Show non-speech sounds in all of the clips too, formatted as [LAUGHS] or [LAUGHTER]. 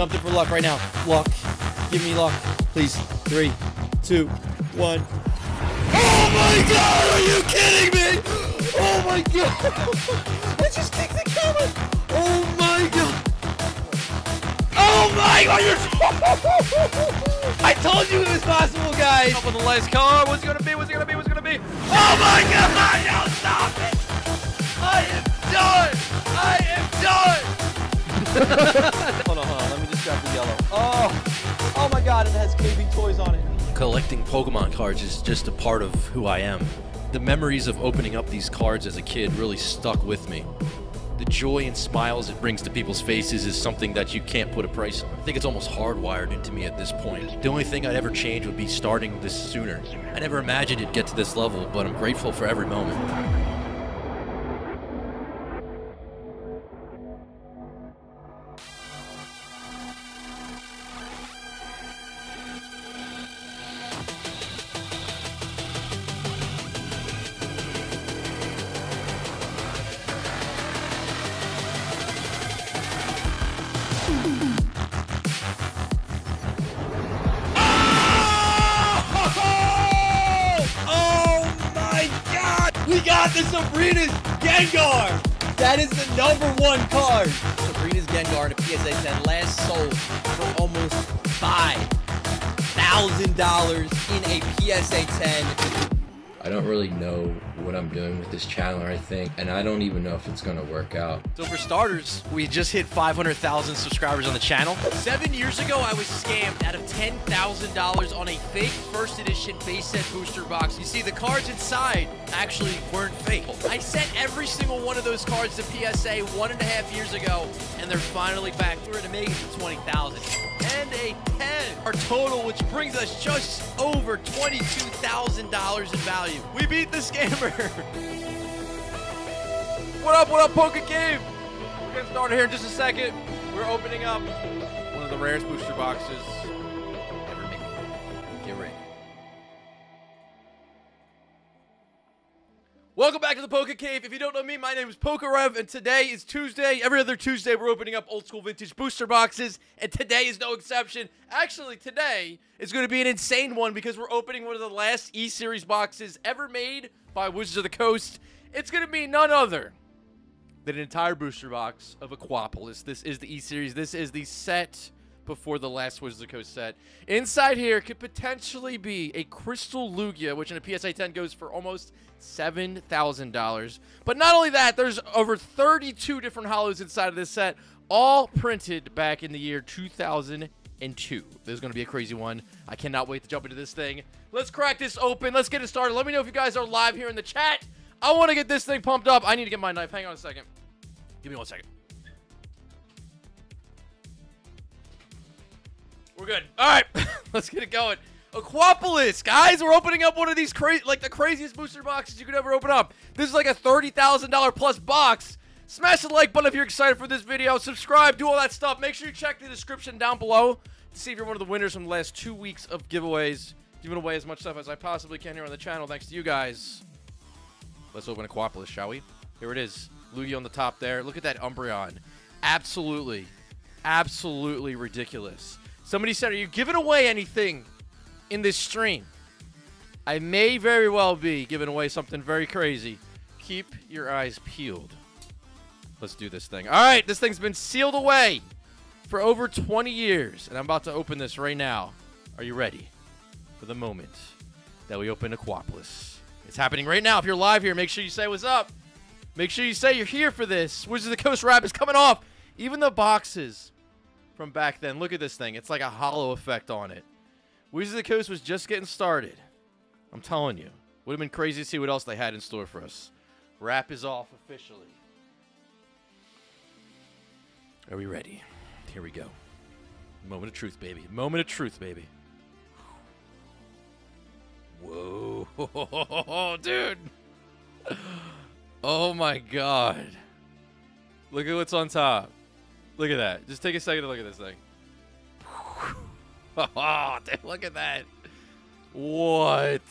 Something for luck right now. Luck. Give me luck. Please. Three, two, one. Oh my god, are you kidding me? Oh my god. [LAUGHS] I just kicked the camera. Oh my god. Oh my god, you're [LAUGHS] I told you it was possible, guys. Up on the last car. What's it gonna be? What's it gonna be? What's it gonna be? Oh my god, no, stop it. I am done. I am done. [LAUGHS] the yellow. Oh, oh my god, it has KB toys on it. Collecting Pokemon cards is just a part of who I am. The memories of opening up these cards as a kid really stuck with me. The joy and smiles it brings to people's faces is something that you can't put a price on. I think it's almost hardwired into me at this point. The only thing I'd ever change would be starting this sooner. I never imagined it'd get to this level, but I'm grateful for every moment. Or anything, and I don't even know if it's gonna work out. So for starters, we just hit 500,000 subscribers on the channel. Seven years ago, I was scammed out of $10,000 on a fake first edition base set booster box. You see, the cards inside actually weren't fake. I sent every single one of those cards to PSA one and a half years ago, and they're finally back. We're going to make it to 20,000. And a 10. Our total, which brings us just over $22,000 in value. We beat the scammer. [LAUGHS] what up, what up, Poke Cave? We're getting started here in just a second. We're opening up one of the rarest booster boxes ever made. Get ready. Welcome back to the Poke Cave. If you don't know me, my name is PokeRev, and today is Tuesday. Every other Tuesday, we're opening up old school vintage booster boxes, and today is no exception. Actually, today is going to be an insane one because we're opening one of the last E Series boxes ever made by Wizards of the Coast. It's going to be none other than an entire booster box of Aquapolis. This is the E Series. This is the set before the last Wizards of the Coast set. Inside here could potentially be a Crystal Lugia, which in a PSA 10 goes for almost $7,000. But not only that, there's over 32 different holos inside of this set, all printed back in the year 2002. This is going to be a crazy one. I cannot wait to jump into this thing. Let's crack this open. Let's get it started. Let me know if you guys are live here in the chat. I want to get this thing pumped up. I need to get my knife. Hang on a second. Give me one second. We're good. All right, [LAUGHS] let's get it going. Aquapolis, guys, we're opening up one of these crazy, like the craziest booster boxes you could ever open up. This is like a thirty thousand dollar plus box. Smash the like button if you're excited for this video. Subscribe, do all that stuff. Make sure you check the description down below to see if you're one of the winners from the last two weeks of giveaways. Giving away as much stuff as I possibly can here on the channel, thanks to you guys. Let's open Aquapolis, shall we? Here it is. Lugia on the top there. Look at that Umbreon. Absolutely, absolutely ridiculous. Somebody said, are you giving away anything in this stream? I may very well be giving away something very crazy. Keep your eyes peeled. Let's do this thing. All right, this thing's been sealed away for over 20 years, and I'm about to open this right now. Are you ready for the moment that we open Aquapolis? It's happening right now. If you're live here, make sure you say what's up. Make sure you say you're here for this. Wizards of the Coast wrap is coming off. Even the boxes from back then. Look at this thing. It's like a holo effect on it. Wizards of the Coast was just getting started. I'm telling you. Would have been crazy to see what else they had in store for us. Wrap is off officially. Are we ready? Here we go. Moment of truth, baby. Moment of truth, baby. Whoa, [LAUGHS] dude. Oh my god. Look at what's on top. Look at that. Just take a second to look at this thing. Oh, [LAUGHS] dude, look at that. What?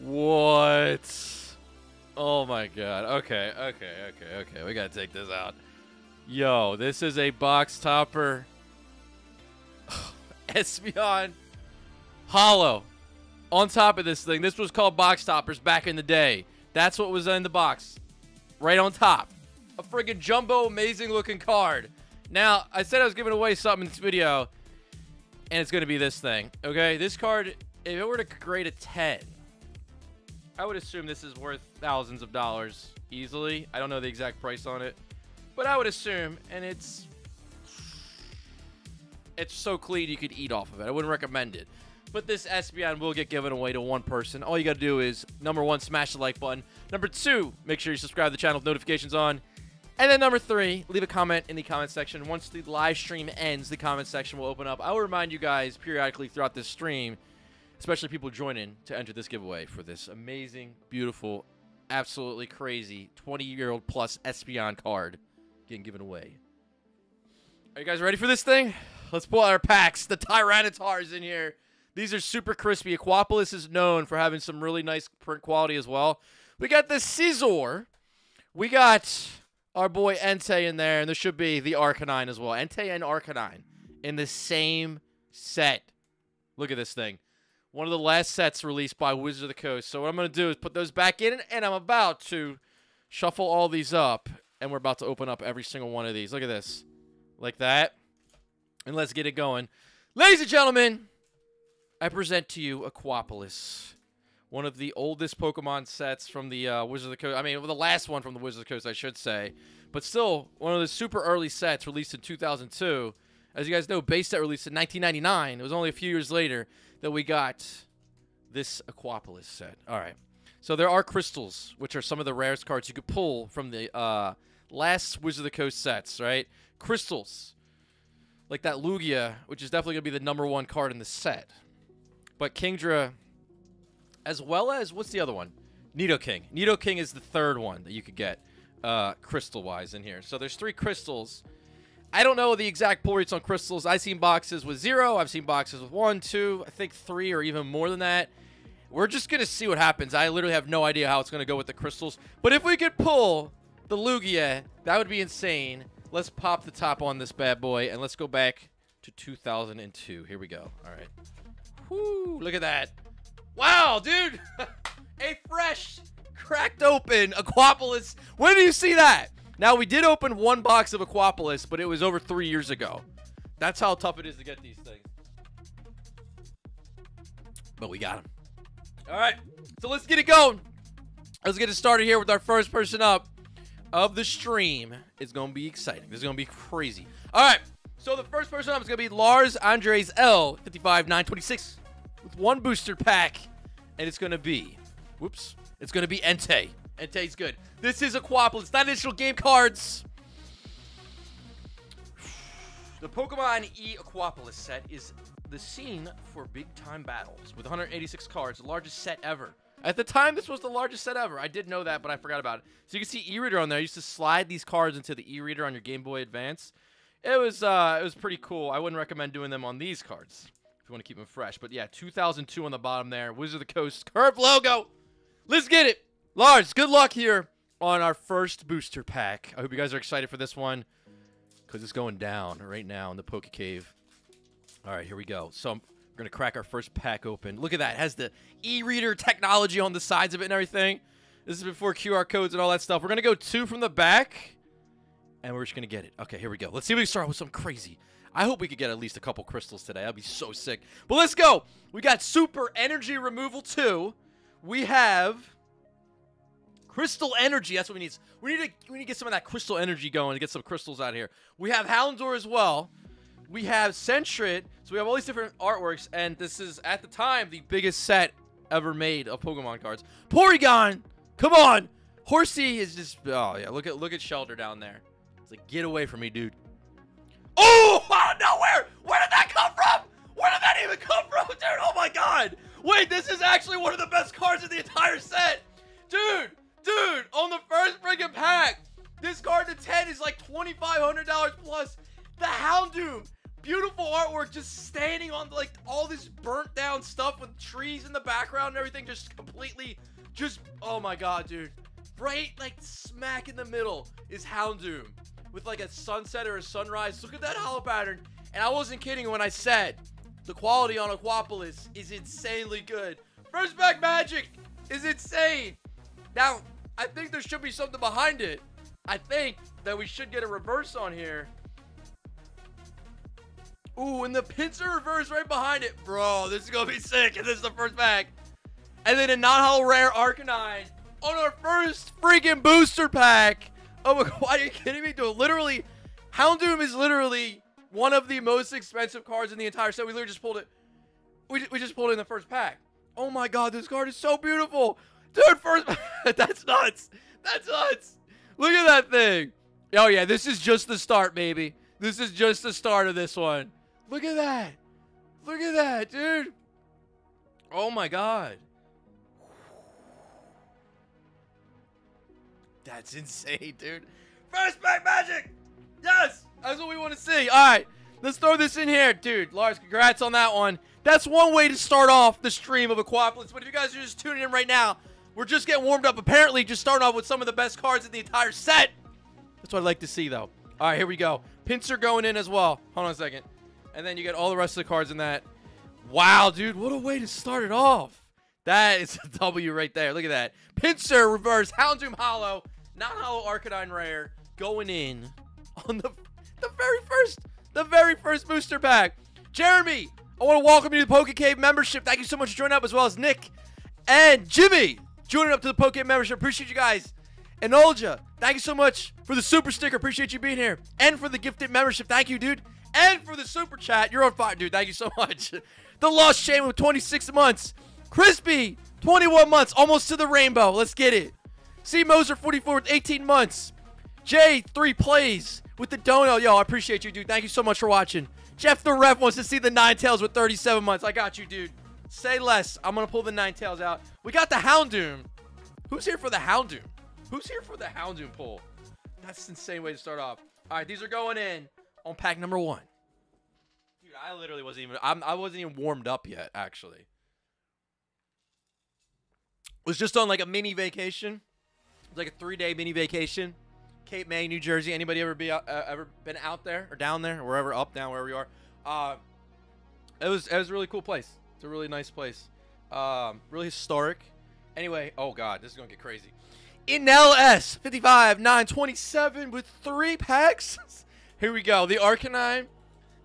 What? Oh my god. Okay, okay, okay, okay. We gotta take this out. Yo, this is a box topper. [SIGHS] Espeon Holo on top of this thing. This was called box toppers back in the day. That's what was in the box. Right on top. A friggin' jumbo, amazing looking card. Now, I said I was giving away something in this video, and it's going to be this thing. Okay, this card, if it were to grade a 10, I would assume this is worth thousands of dollars easily. I don't know the exact price on it, but I would assume, and it's it's so clean you could eat off of it. I wouldn't recommend it. But this Espeon will get given away to one person. All you got to do is, number one, smash the like button. Number two, make sure you subscribe to the channel with notifications on. And then number three, leave a comment in the comment section. Once the live stream ends, the comment section will open up. I will remind you guys periodically throughout this stream, especially people joining, to enter this giveaway for this amazing, beautiful, absolutely crazy 20-year-old plus Espeon card getting given away. Are you guys ready for this thing? Let's pull out our packs. The Tyranitar's in here. These are super crispy. Aquapolis is known for having some really nice print quality as well. We got the Scizor. We got our boy Entei in there, and there should be the Arcanine as well. Entei and Arcanine in the same set. Look at this thing. One of the last sets released by Wizard of the Coast. So what I'm going to do is put those back in, and I'm about to shuffle all these up, and we're about to open up every single one of these. Look at this. Like that. And let's get it going. Ladies and gentlemen, I present to you Aquapolis, one of the oldest Pokemon sets from the uh, Wizard of the Coast. I mean, the last one from the Wizard of the Coast, I should say. But still, one of the super early sets released in 2002. As you guys know, base set released in 1999. It was only a few years later that we got this Aquapolis set. All right. So there are crystals, which are some of the rarest cards you could pull from the uh, last Wizard of the Coast sets, right? Crystals. Like that Lugia, which is definitely going to be the number one card in the set. But Kingdra, as well as, what's the other one? Nidoking. Nido King is the third one that you could get uh, crystal-wise in here. So there's three crystals. I don't know the exact pull rates on crystals. I've seen boxes with zero. I've seen boxes with one, two, I think three or even more than that. We're just going to see what happens. I literally have no idea how it's going to go with the crystals. But if we could pull the Lugia, that would be insane. Let's pop the top on this bad boy, and let's go back to 2002. Here we go. All right. Look at that. Wow, dude. [LAUGHS] A fresh, cracked open Aquapolis. When do you see that? Now, we did open one box of Aquapolis, but it was over three years ago. That's how tough it is to get these things. But we got them. All right, so let's get it going. Let's get it started here with our first person up of the stream. It's going to be exciting. This is going to be crazy. All right, so the first person up is going to be Lars Andres L, 55926, with one booster pack. And it's going to be, whoops, it's going to be Entei. Entei's good. This is Aquapolis, not initial game cards. The Pokemon E Aquapolis set is the scene for big time battles with 186 cards, the largest set ever. At the time, this was the largest set ever. I did know that, but I forgot about it. So you can see e-reader on there. I used to slide these cards into the e-reader on your Game Boy Advance. It was uh, it was pretty cool. I wouldn't recommend doing them on these cards if you want to keep them fresh. But yeah, 2002 on the bottom there. Wizard of the Coast curved logo. Let's get it. Lars, good luck here on our first booster pack. I hope you guys are excited for this one because it's going down right now in the Poke Cave. All right, here we go. So I'm, we're going to crack our first pack open. Look at that. It has the e-reader technology on the sides of it and everything. This is before QR codes and all that stuff. We're going to go two from the back, and we're just to get it. Okay, here we go. Let's see if we can start with some crazy. I hope we could get at least a couple crystals today. That'd be so sick. But let's go. We got Super Energy Removal 2. We have Crystal Energy. That's what we need. We need to we need to get some of that crystal energy going to get some crystals out here. We have Houndour as well. We have Sentret. So we have all these different artworks, and this is at the time the biggest set ever made of Pokemon cards. Porygon, come on. Horsea is just oh yeah. Look at look at Shelter down there. It's like get away from me, dude. Oh, [LAUGHS] out of nowhere! Where did that come from? Where did that even come from, [LAUGHS] dude? Oh my god! Wait, this is actually one of the best cards in the entire set, dude. Dude, on the first freaking pack, this card to 10 is like $2,500 plus. The Houndoom, beautiful artwork, just standing on like all this burnt down stuff with trees in the background and everything, just completely, just, oh my god, dude. Right, like smack in the middle is Houndoom with like a sunset or a sunrise. Look at that holo pattern. And I wasn't kidding when I said The quality on Aquapolis is insanely good. First back magic is insane. Now, I think there should be something behind it. I think that we should get a reverse on here. Ooh, and the Pinsir reverse right behind it. Bro, this is going to be sick. And this is the first pack. And then a non-holo rare Arcanine on our first freaking booster pack. Oh my god, [LAUGHS] why are you kidding me? Dude, literally, Houndoom is literally one of the most expensive cards in the entire set. We literally just pulled it. We, we just pulled it in the first pack. Oh my god, this card is so beautiful. Dude, first [LAUGHS] that's nuts. That's nuts. Look at that thing. Oh yeah, this is just the start, baby. This is just the start of this one. Look at that. Look at that, dude. Oh my god. That's insane, dude. First back magic. Yes, that's what we want to see. All right, let's throw this in here, dude. Lars, congrats on that one. That's one way to start off the stream of Aquapolis. But if you guys are just tuning in right now, we're just getting warmed up. Apparently, just starting off with some of the best cards in the entire set. That's what I'd like to see, though. All right, here we go. Pinsir going in as well. Hold on a second. And then you get all the rest of the cards in that. Wow, dude, what a way to start it off. That is [LAUGHS] a W right there. Look at that. Pinsir reverse, Houndoom Holo, non-holo Arcanine Rare going in on the the very first the very first booster pack. Jeremy, I want to welcome you to the Poke Cave membership. Thank you so much for joining up, as well as Nick and Jimmy joining up to the Poke Cave membership. Appreciate you guys. And Olja, thank you so much for the super sticker. Appreciate you being here. And for the gifted membership. Thank you, dude. And for the super chat. You're on fire, dude. Thank you so much. [LAUGHS] the Lost Chain with 26 months. Crispy, 21 months. Almost to the rainbow. Let's get it. C. Moser, 44 with 18 months. J, 3 plays with the dono. Yo, I appreciate you, dude. Thank you so much for watching. Jeff the Ref wants to see the Ninetales with 37 months. I got you, dude. Say less. I'm going to pull the Ninetales out. We got the Houndoom. Who's here for the Houndoom? Who's here for the Houndoom pull? That's an insane way to start off. All right, these are going in on pack number one. Dude, I literally wasn't even. I'm, I wasn't even warmed up yet. Actually, was just on like a mini vacation. Like a three day mini vacation. Cape May, New Jersey. Anybody ever be uh, ever been out there or down there or wherever, up, down, wherever you are? Uh, it was it was a really cool place. It's a really nice place. Um, really historic. Anyway, oh god, this is gonna get crazy. In LS 55 927 with three packs. [LAUGHS] Here we go. The Arcanine,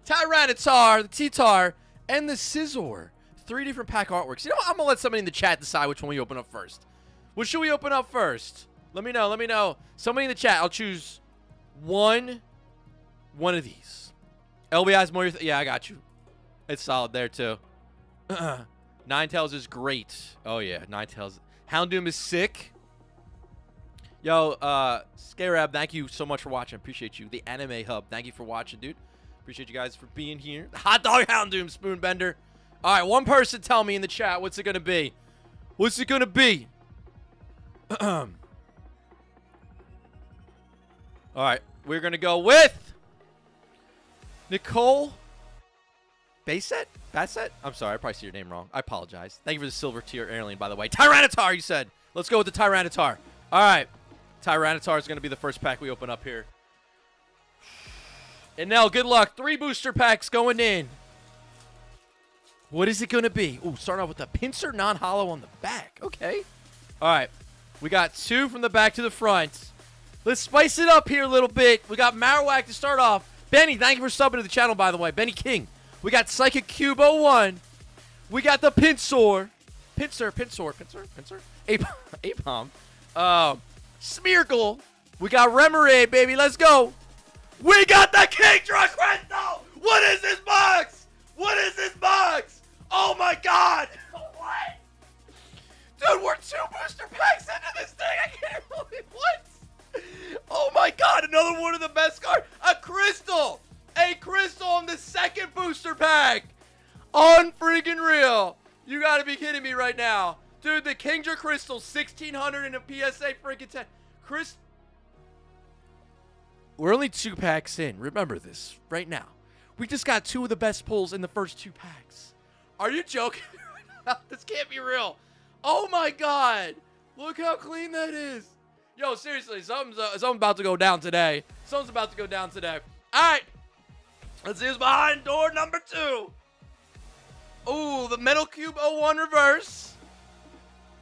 Tyranitar, the T-Tar, and the Scizor. Three different pack artworks. You know what? I'm gonna let somebody in the chat decide which one we open up first. What should we open up first? Let me know. Let me know. Somebody in the chat. I'll choose one. One of these. LBI's more. Yeah, I got you. It's solid there too. [CLEARS THROAT] Ninetales is great. Oh yeah, Nine Ninetales. Houndoom is sick. Yo, uh, Scarab, thank you so much for watching. Appreciate you. The Anime Hub, thank you for watching, dude. Appreciate you guys for being here. [LAUGHS] Hot Dog Houndoom Spoonbender. All right, one person tell me in the chat what's it gonna be. What's it gonna be? [CLEARS THROAT] All right, we're gonna go with Nicole Bassett? Bassett? I'm sorry, I probably see your name wrong. I apologize. Thank you for the silver tier alien, by the way. Tyranitar, you said. Let's go with the Tyranitar. All right. Tyranitar is going to be the first pack we open up here. And now, good luck. Three booster packs going in. What is it going to be? Ooh, starting off with a Pinsir non-holo on the back. Okay. All right. We got two from the back to the front. Let's spice it up here a little bit. We got Marowak to start off. Benny, thank you for subbing to the channel, by the way. Benny King. We got Psychic Cube 01. We got the Pinsor. Pincer, Pinsor, Pincer, Pincer? Aipom. [LAUGHS] Um, Smeargle. We got Remoraid, baby. Let's go. We got the Kingdra Crystal. What is this box? What is this box? Oh my god. [LAUGHS] What? Dude, we're two booster packs into this thing. I can't believe what? Oh my god, another one of the best cards. A crystal. A crystal on the second booster pack. Unfreaking real. You gotta be kidding me right now. Dude, the Kingdra Crystal, 1600 in a PSA freaking 10. Chris. We're only two packs in. Remember this right now. We just got two of the best pulls in the first two packs. Are you joking? [LAUGHS] this can't be real. Oh my god. Look how clean that is. Yo, seriously, something's, uh, something's about to go down today. Something's about to go down today. All right. Let's see who's behind door number two. Ooh, the Metal Cube 01 reverse.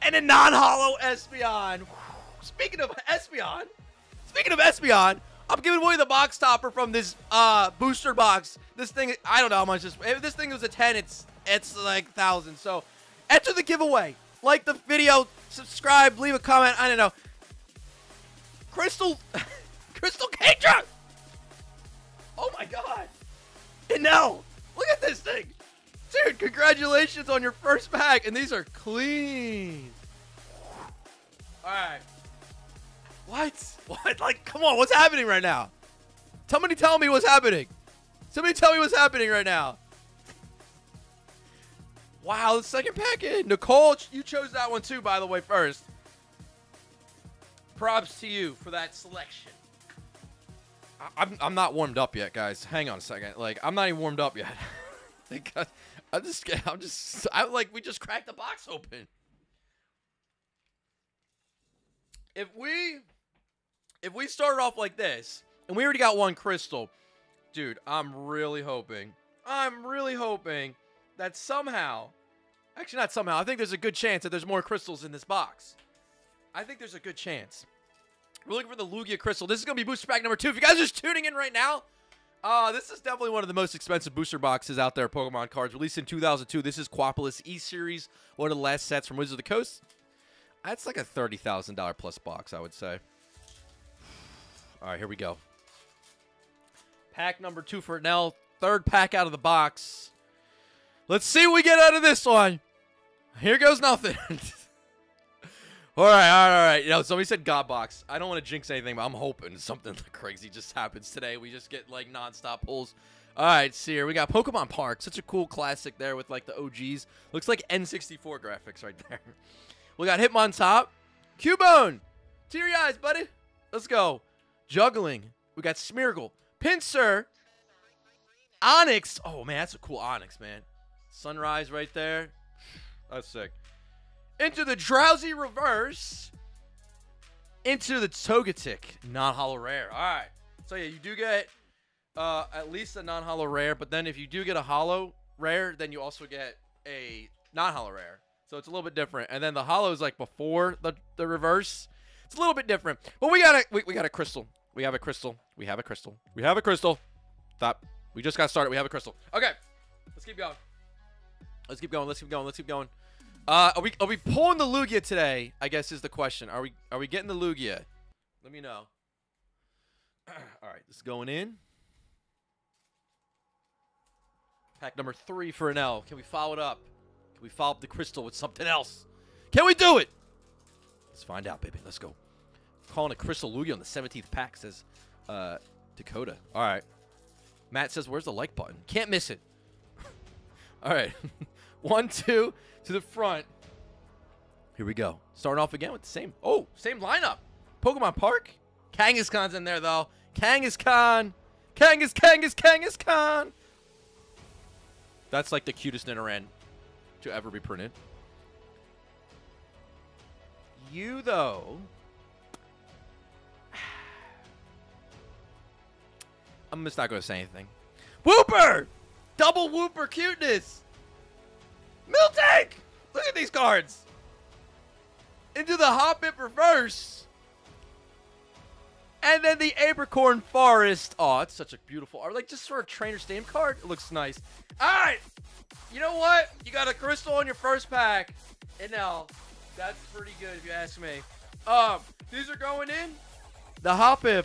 And a non-hollow Espeon. Speaking of Espeon, speaking of Espeon, I'm giving away the box topper from this uh, booster box. This thing, I don't know how much this. If this thing was a 10, it's it's like thousand. So enter the giveaway. Like the video, subscribe, leave a comment. I don't know. Crystal, [LAUGHS] Crystal Kingdra. Oh my God. And now, look at this thing. Dude, congratulations on your first pack. And these are clean. All right. What? What? Like, come on. What's happening right now? Somebody tell me what's happening. Somebody tell me what's happening right now. Wow, the second pack in. Nicole, you chose that one too, by the way, first. Props to you for that selection. I'm, I'm not warmed up yet, guys. Hang on a second. Like, I'm not even warmed up yet. [LAUGHS] I'm just, I'm just, I'm like, we just cracked the box open. If we, if we started off like this, and we already got one crystal, dude, I'm really hoping, I'm really hoping that somehow, actually not somehow, I think there's a good chance that there's more crystals in this box. I think there's a good chance. We're looking for the Lugia crystal. This is going to be booster pack number two. If you guys are just tuning in right now, uh, this is definitely one of the most expensive booster boxes out there, Pokemon cards. Released in 2002. This is Quapolis E-Series, one of the last sets from Wizards of the Coast. That's like a $30,000 plus box, I would say. [SIGHS] All right, here we go. Pack number two for Nell. Third pack out of the box. Let's see what we get out of this one. Here goes nothing. [LAUGHS] all right, all right, all right. You know, somebody said God box. I don't want to jinx anything, but I'm hoping something [LAUGHS] crazy just happens today. We just get like nonstop pulls. All right, see here. We got Pokemon Park. Such a cool classic there with like the OGs. Looks like N64 graphics right there. [LAUGHS] We got Hitmontop. Cubone. Teary eyes, buddy. Let's go. Juggling. We got Smeargle. Pinsir. Onix. Oh, man, that's a cool Onix, man. Sunrise right there. That's sick. Into the Drowzee Reverse. Into the Togetic. Non-holo rare. All right. So, yeah, you do get uh, at least a non-holo rare. But then if you do get a holo rare, then you also get a non-holo rare. So it's a little bit different. And then the holo is like before the, the reverse. It's a little bit different. But we got a we, we got a crystal. We have a crystal. We have a crystal. We have a crystal. Stop. We just got started. We have a crystal. Okay. Let's keep going. Let's keep going. Let's keep going. Let's keep going. Uh, are we are we pulling the Lugia today? I guess is the question. Are we are we getting the Lugia? Let me know. [CLEARS THROAT] All right, this is going in. Pack number three for an L. Can we follow it up? Can we follow up the crystal with something else? Can we do it? Let's find out, baby. Let's go. Calling a crystal Lugia on the 17th pack, says uh, Dakota. All right. Matt says, where's the like button? Can't miss it. [LAUGHS] All right. [LAUGHS] One, two, to the front. Here we go. Starting off again with the same. Oh, same lineup. Pokemon Park. Kangaskhan's in there, though. Kangaskhan. Kangas, Kangas, Kangaskhan. That's like the cutest Nidoran to ever be printed. You, though. [SIGHS] I'm just not going to say anything. Wooper! Double Wooper cuteness! Miltank! Look at these cards! Into the Hoppip reverse! And then the Apricorn Forest. Oh, it's such a beautiful art. Like, just for a trainer stamp card, it looks nice. All right. You know what? You got a crystal on your first pack. And now, that's pretty good if you ask me. Um, these are going in. The Hoppip.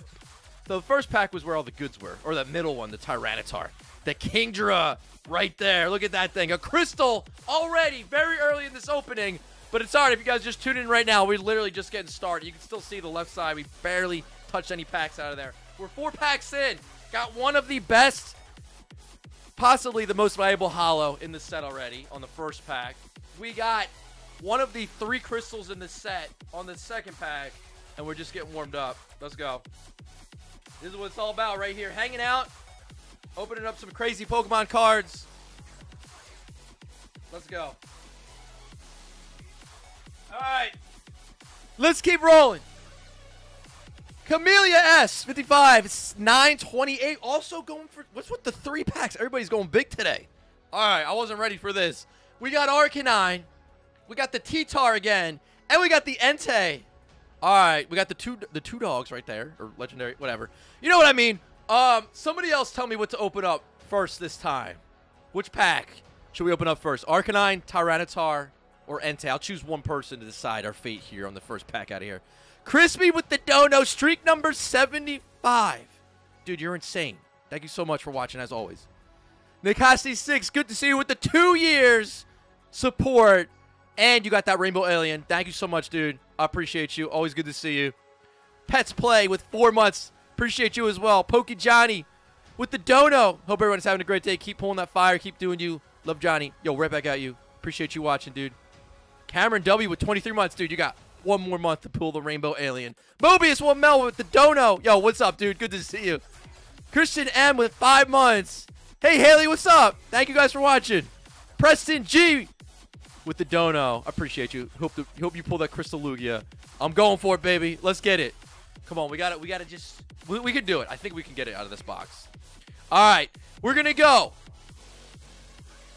The first pack was where all the goods were. Or the middle one, the Tyranitar. The Kingdra right there. Look at that thing. A crystal already very early in this opening. But it's alright if you guys just tune in right now. We're literally just getting started. You can still see the left side. We barely touched any packs out of there. We're four packs in. Got one of the best, possibly the most valuable holo in the set already on the first pack. We got one of the three crystals in the set on the second pack, and we're just getting warmed up. Let's go. This is what it's all about right here. Hanging out, opening up some crazy Pokemon cards. Let's go. All right. Let's keep rolling. Camellia S, 55. It's 928. Also going for, what's with the three packs? Everybody's going big today. All right, I wasn't ready for this. We got Arcanine. We got the T-Tar again. And we got the Entei. All right, we got the two the two dogs right there, or legendary, whatever. You know what I mean? Um, somebody else tell me what to open up first this time. Which pack should we open up first? Arcanine, Tyranitar, or Entei? I'll choose one person to decide our fate here on the first pack out of here. Crispy with the dono, streak number 75. Dude, you're insane. Thank you so much for watching, as always. Nikasi6, good to see you with the two years support. And you got that Rainbow Alien. Thank you so much, dude. I appreciate you. Always good to see you. Pets Play with four months. Appreciate you as well. Pokey Johnny with the dono. Hope everyone's having a great day. Keep pulling that fire. Keep doing you. Love Johnny. Yo, right back at you. Appreciate you watching, dude. Cameron W with 23 months, dude. You got one more month to pull the Rainbow Alien. Mobius one Mel with the dono. Yo, what's up, dude? Good to see you. Christian M with five months. Hey, Haley, what's up? Thank you guys for watching. Preston G with the dono. I appreciate you. Hope the, hope you pull that Crystal Lugia. I'm going for it, baby. Let's get it. Come on, we got it. We got to just. We, we can do it. I think we can get it out of this box. All right, we're gonna go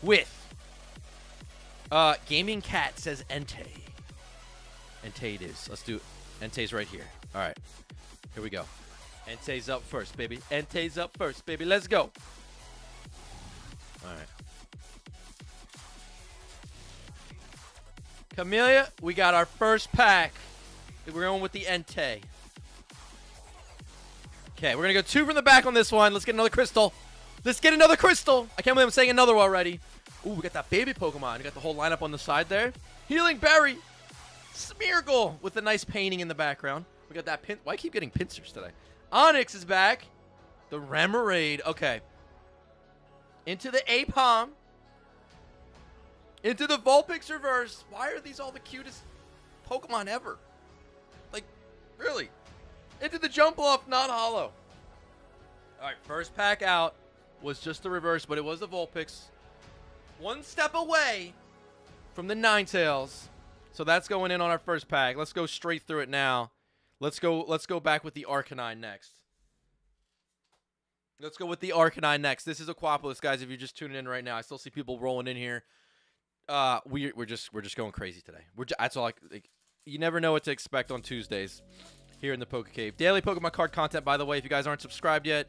with. Uh, Gaming Cat says Entei. Entei it is. Let's do. it. Entei's right here. All right, here we go. Entei's up first, baby. Entei's up first, baby. Let's go. All right. Camellia, we got our first pack. We're going with the Entei. Okay, we're going to go two from the back on this one. Let's get another crystal. Let's get another crystal. I can't believe I'm saying another already. Ooh, we got that baby Pokemon. We got the whole lineup on the side there. Healing Berry. Smeargle with a nice painting in the background. We got that pin. Why I keep getting Pinsirs today? Onix is back. The Remoraid. Okay. Into the Aipom. Into the Vulpix reverse. Why are these all the cutest Pokemon ever? Like, really? Into the Jumpluff, not holo. All right, first pack out was just the reverse, but it was the Vulpix. One step away from the Ninetales. So that's going in on our first pack. Let's go straight through it now. Let's go let's go back with the Arcanine next. Let's go with the Arcanine next. This is Aquapolis, guys, if you're just tuning in right now. I still see people rolling in here. Uh, we we're just we're just going crazy today. We're just, that's all. I, like, you never know what to expect on Tuesdays here in the Poke Cave. Daily Pokemon card content, by the way. If you guys aren't subscribed yet,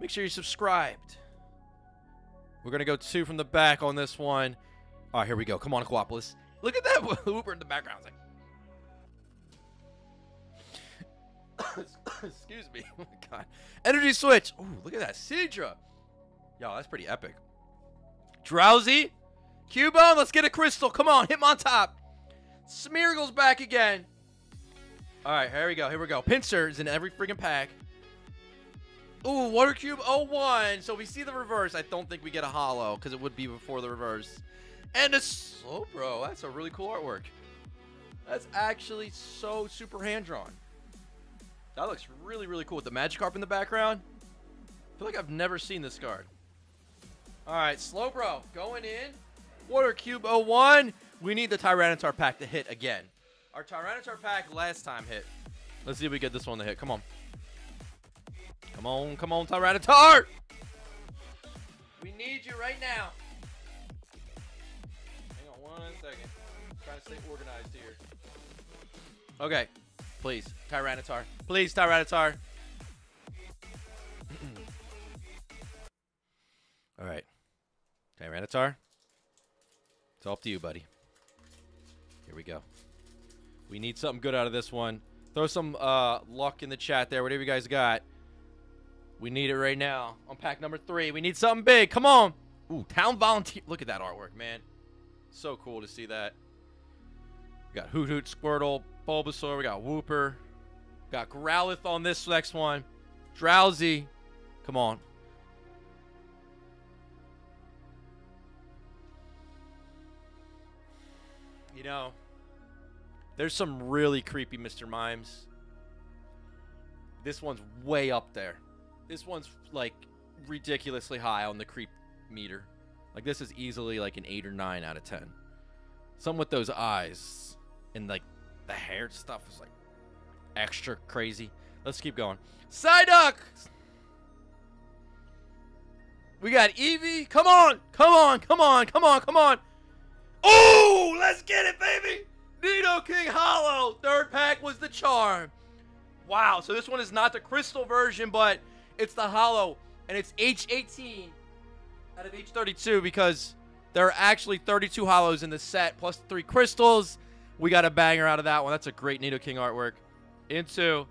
make sure you're subscribed. We're gonna go two from the back on this one. All right, here we go. Come on, Aquapolis. Look at that [LAUGHS] Hooper in the background. Like, [COUGHS] excuse me. [COUGHS] Oh my god. Energy switch. Ooh, look at that Seadra. Yo, that's pretty epic. Drowzee. Cubone, let's get a crystal. Come on, Hitmontop. Smeargle's back again. All right, here we go. Here we go. Pinsir is in every freaking pack. Ooh, Water Cube 01. So we see the reverse. I don't think we get a holo because it would be before the reverse. And a Slowbro. That's a really cool artwork. That's actually so super hand-drawn. That looks really, really cool with the Magikarp in the background. I feel like I've never seen this card. All right, Slowbro going in. Water Cube 01. We need the Tyranitar pack to hit again. Our Tyranitar pack last time hit. Let's see if we get this one to hit. Come on. Come on, come on, Tyranitar! We need you right now. Hang on one second. I'm trying to stay organized here. Okay. Please, Tyranitar. Please, Tyranitar. [CLEARS THROAT] All right. Tyranitar. It's up to you, buddy. Here we go. We need something good out of this one. Throw some uh, luck in the chat there, whatever you guys got. We need it right now on pack number three. We need something big. Come on. Ooh, Town Volunteer. Look at that artwork, man. So cool to see that. We got Hoothoot, Squirtle, Bulbasaur. We got Wooper. Got Growlithe on this next one. Drowzee. Come on. You know, there's some really creepy Mr. Mimes. This one's way up there. This one's like ridiculously high on the creep meter. Like this is easily like an 8 or 9 out of 10. Some with those eyes and like the hair stuff is like extra crazy. Let's keep going. Psyduck! We got Eevee. Come on. Come on. Come on. Come on. Come on. Oh, let's get it, baby! Nidoking Holo. Third pack was the charm. Wow, so this one is not the crystal version, but it's the holo. And it's H18 out of H32 because there are actually 32 holos in the set, plus three crystals. We got a banger out of that one. That's a great Nidoking artwork. Into,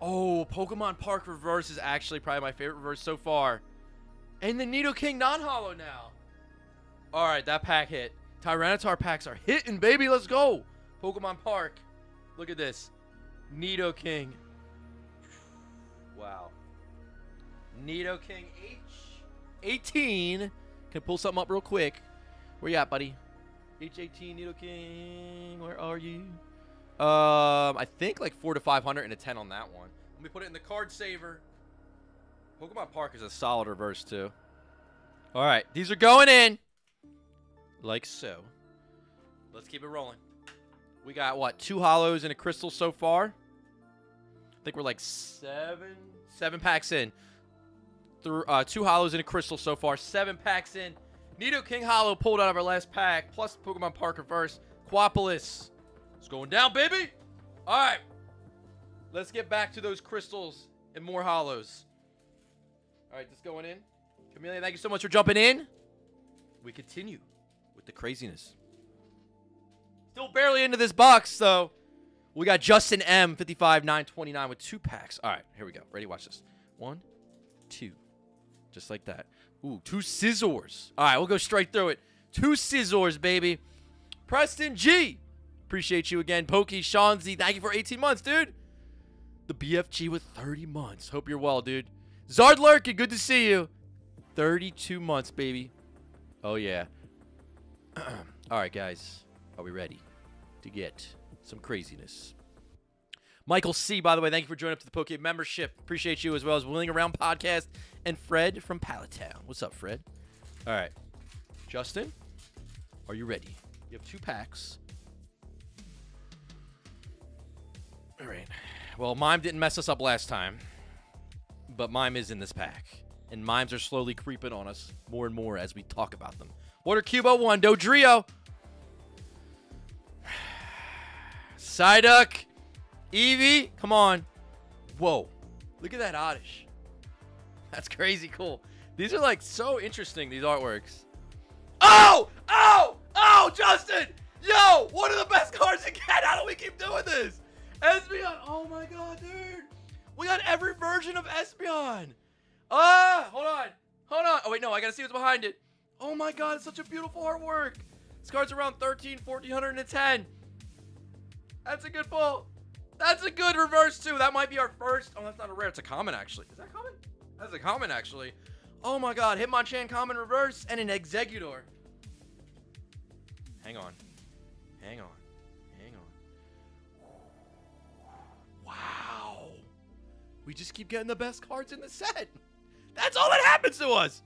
oh, Pokemon Park Reverse is actually probably my favorite reverse so far. And the Nidoking non-holo now. All right, that pack hit. Tyranitar packs are hitting, baby. Let's go. Pokemon Park. Look at this. Nidoking. Wow. Nidoking H18. Can pull something up real quick. Where you at, buddy? H18 Nidoking. Where are you? Um, I think like 4 to 500 and a 10 on that one. Let me put it in the card saver. Pokemon Park is a solid reverse, too. All right. These are going in. Like so. Let's keep it rolling. We got, what, two holos and a crystal so far? I think we're like seven, seven packs in. Through, uh, two holos and a crystal so far. Seven packs in. Nidoking Holo pulled out of our last pack. Plus Pokemon Park Reverse. Quapolis. It's going down, baby. All right. Let's get back to those crystals and more holos. All right, just going in. Chameleon, thank you so much for jumping in. We continue the craziness. Still barely into this box, though. We got Justin M, 55, 929 with two packs. All right, here we go. Ready? Watch this. One, two. Just like that. Ooh, two Scizors. All right, we'll go straight through it. Two Scizors, baby. Preston G. Appreciate you again. Pokey, Sean Z. Thank you for 18 months, dude. The BFG with 30 months. Hope you're well, dude. Zard Lurkin, good to see you. 32 months, baby. Oh, yeah. [CLEARS THROAT] All right, guys. Are we ready to get some craziness? Michael C., by the way, thank you for joining up to the Poke membership. Appreciate you as well as Willing Around Podcast. And Fred from Palatown. What's up, Fred? All right. Justin, are you ready? You have two packs. All right. Well, Mime didn't mess us up last time, but Mime is in this pack. And Mimes are slowly creeping on us more and more as we talk about them. Water Cubo 1, Dodrio. Psyduck. Eevee. Come on. Whoa. Look at that Oddish. That's crazy cool. These are like so interesting, these artworks. Oh! Oh! Oh, Justin! Yo! One of the best cards get! How do we keep doing this? Espeon! Oh my god, dude! We got every version of Espeon! Ah! Hold on! Hold on! Oh wait, no, I gotta see what's behind it. Oh my god, it's such a beautiful artwork! This card's around 13, 1410. That's a good pull. That's a good reverse too. That might be our first. Oh, that's not a rare. It's a common actually. Is that common? That's a common actually. Oh my god, Hitmonchan common reverse and an Exeggutor. Hang on. Hang on. Hang on. Wow. We just keep getting the best cards in the set. That's all that happens to us.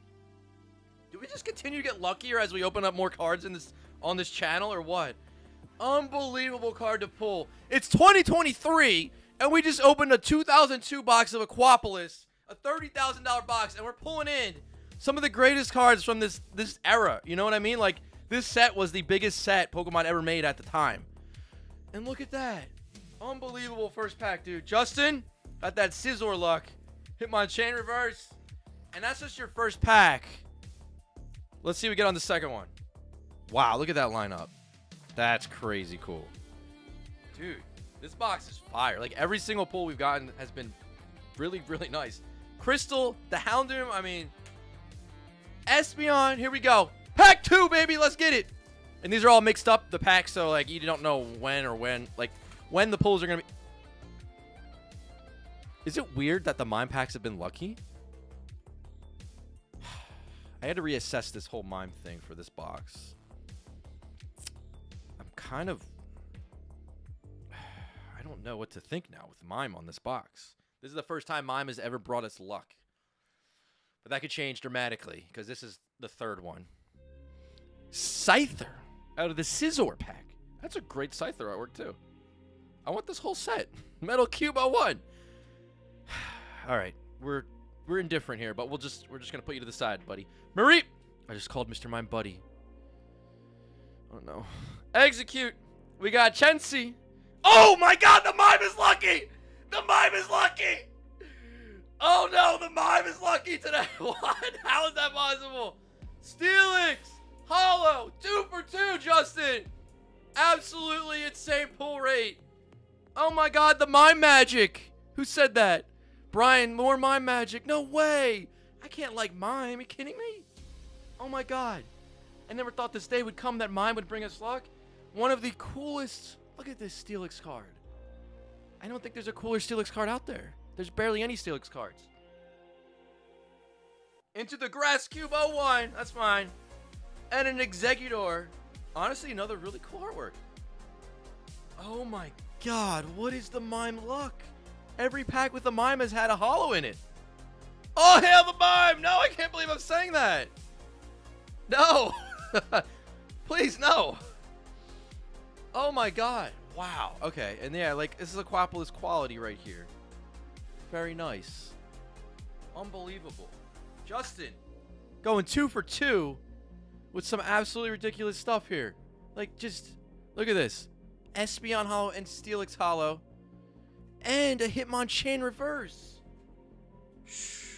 Do we just continue to get luckier as we open up more cards in this on this channel or what? Unbelievable card to pull. It's 2023 and we just opened a 2002 box of Aquapolis, a $30,000 box and we're pulling in some of the greatest cards from this this era. You know what I mean? Like this set was the biggest set Pokemon ever made at the time. And look at that. Unbelievable first pack, dude. Justin, got that Scizor luck. Hitmonchan reverse. And that's just your first pack. Let's see what we get on the second one. Wow, look at that lineup. That's crazy cool. Dude, this box is fire. Like every single pull we've gotten has been really, really nice. Crystal, the Houndoom, I mean, Espeon, here we go. Pack two, baby, let's get it. And these are all mixed up, the packs, so like you don't know when or when, like when the pulls are gonna be. Is it weird that the mime packs have been lucky? I had to reassess this whole mime thing for this box. I'm kind of. [SIGHS] I don't know what to think now with mime on this box. This is the first time mime has ever brought us luck. But that could change dramatically because this is the third one. Scyther out of the Scizor pack. That's a great Scyther artwork too. I want this whole set. [LAUGHS] Metal Cube 01. [SIGHS] All right, we're we're indifferent here, but we'll just we're just gonna put you to the side, buddy. Marie, I just called Mr. Mime buddy. Oh no. Exeggcute. We got Chansey. Oh my god, the mime is lucky! The mime is lucky! Oh no, the mime is lucky today. [LAUGHS] what? How is that possible? Steelix! Holo! Two for two, Justin! Absolutely insane pull rate. Oh my god, the mime magic! Who said that? Brian, more mime magic. No way! I can't like mime. Are you kidding me? Oh my god. I never thought this day would come that mime would bring us luck. One of the coolest. Look at this Steelix card. I don't think there's a cooler Steelix card out there. There's barely any Steelix cards. Into the Grass Cube 01. That's fine. And an Exeggutor. Honestly, another really cool artwork. Oh my god, what is the mime luck? Every pack with the mime has had a holo in it. Oh, hail the mime! No, I can't believe I'm saying that. No. [LAUGHS] Please, no. Oh my god. Wow. Okay, and yeah, like, this is Aquapolis quality right here. Very nice. Unbelievable. Justin, going two for two with some absolutely ridiculous stuff here. Like, just look at this. Espeon Holo and Steelix Holo. And a Hitmonchan reverse. [SIGHS]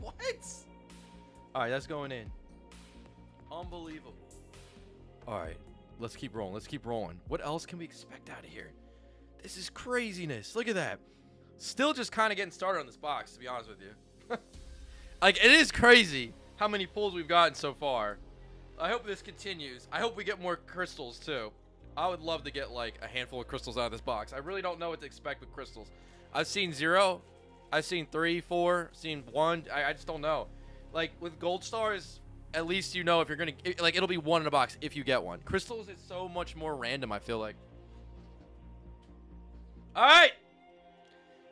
What? Alright, that's going in. Unbelievable. Alright, let's keep rolling. Let's keep rolling. What else can we expect out of here? This is craziness. Look at that. Still just kind of getting started on this box, to be honest with you. [LAUGHS] like, it is crazy how many pulls we've gotten so far. I hope this continues. I hope we get more crystals, too. I would love to get, like, a handful of crystals out of this box. I really don't know what to expect with crystals. I've seen zero. I've seen three, four, seen one. I, I just don't know. Like, with gold stars, at least you know if you're going to... Like, it'll be one in a box if you get one. Crystals is so much more random, I feel like. All right.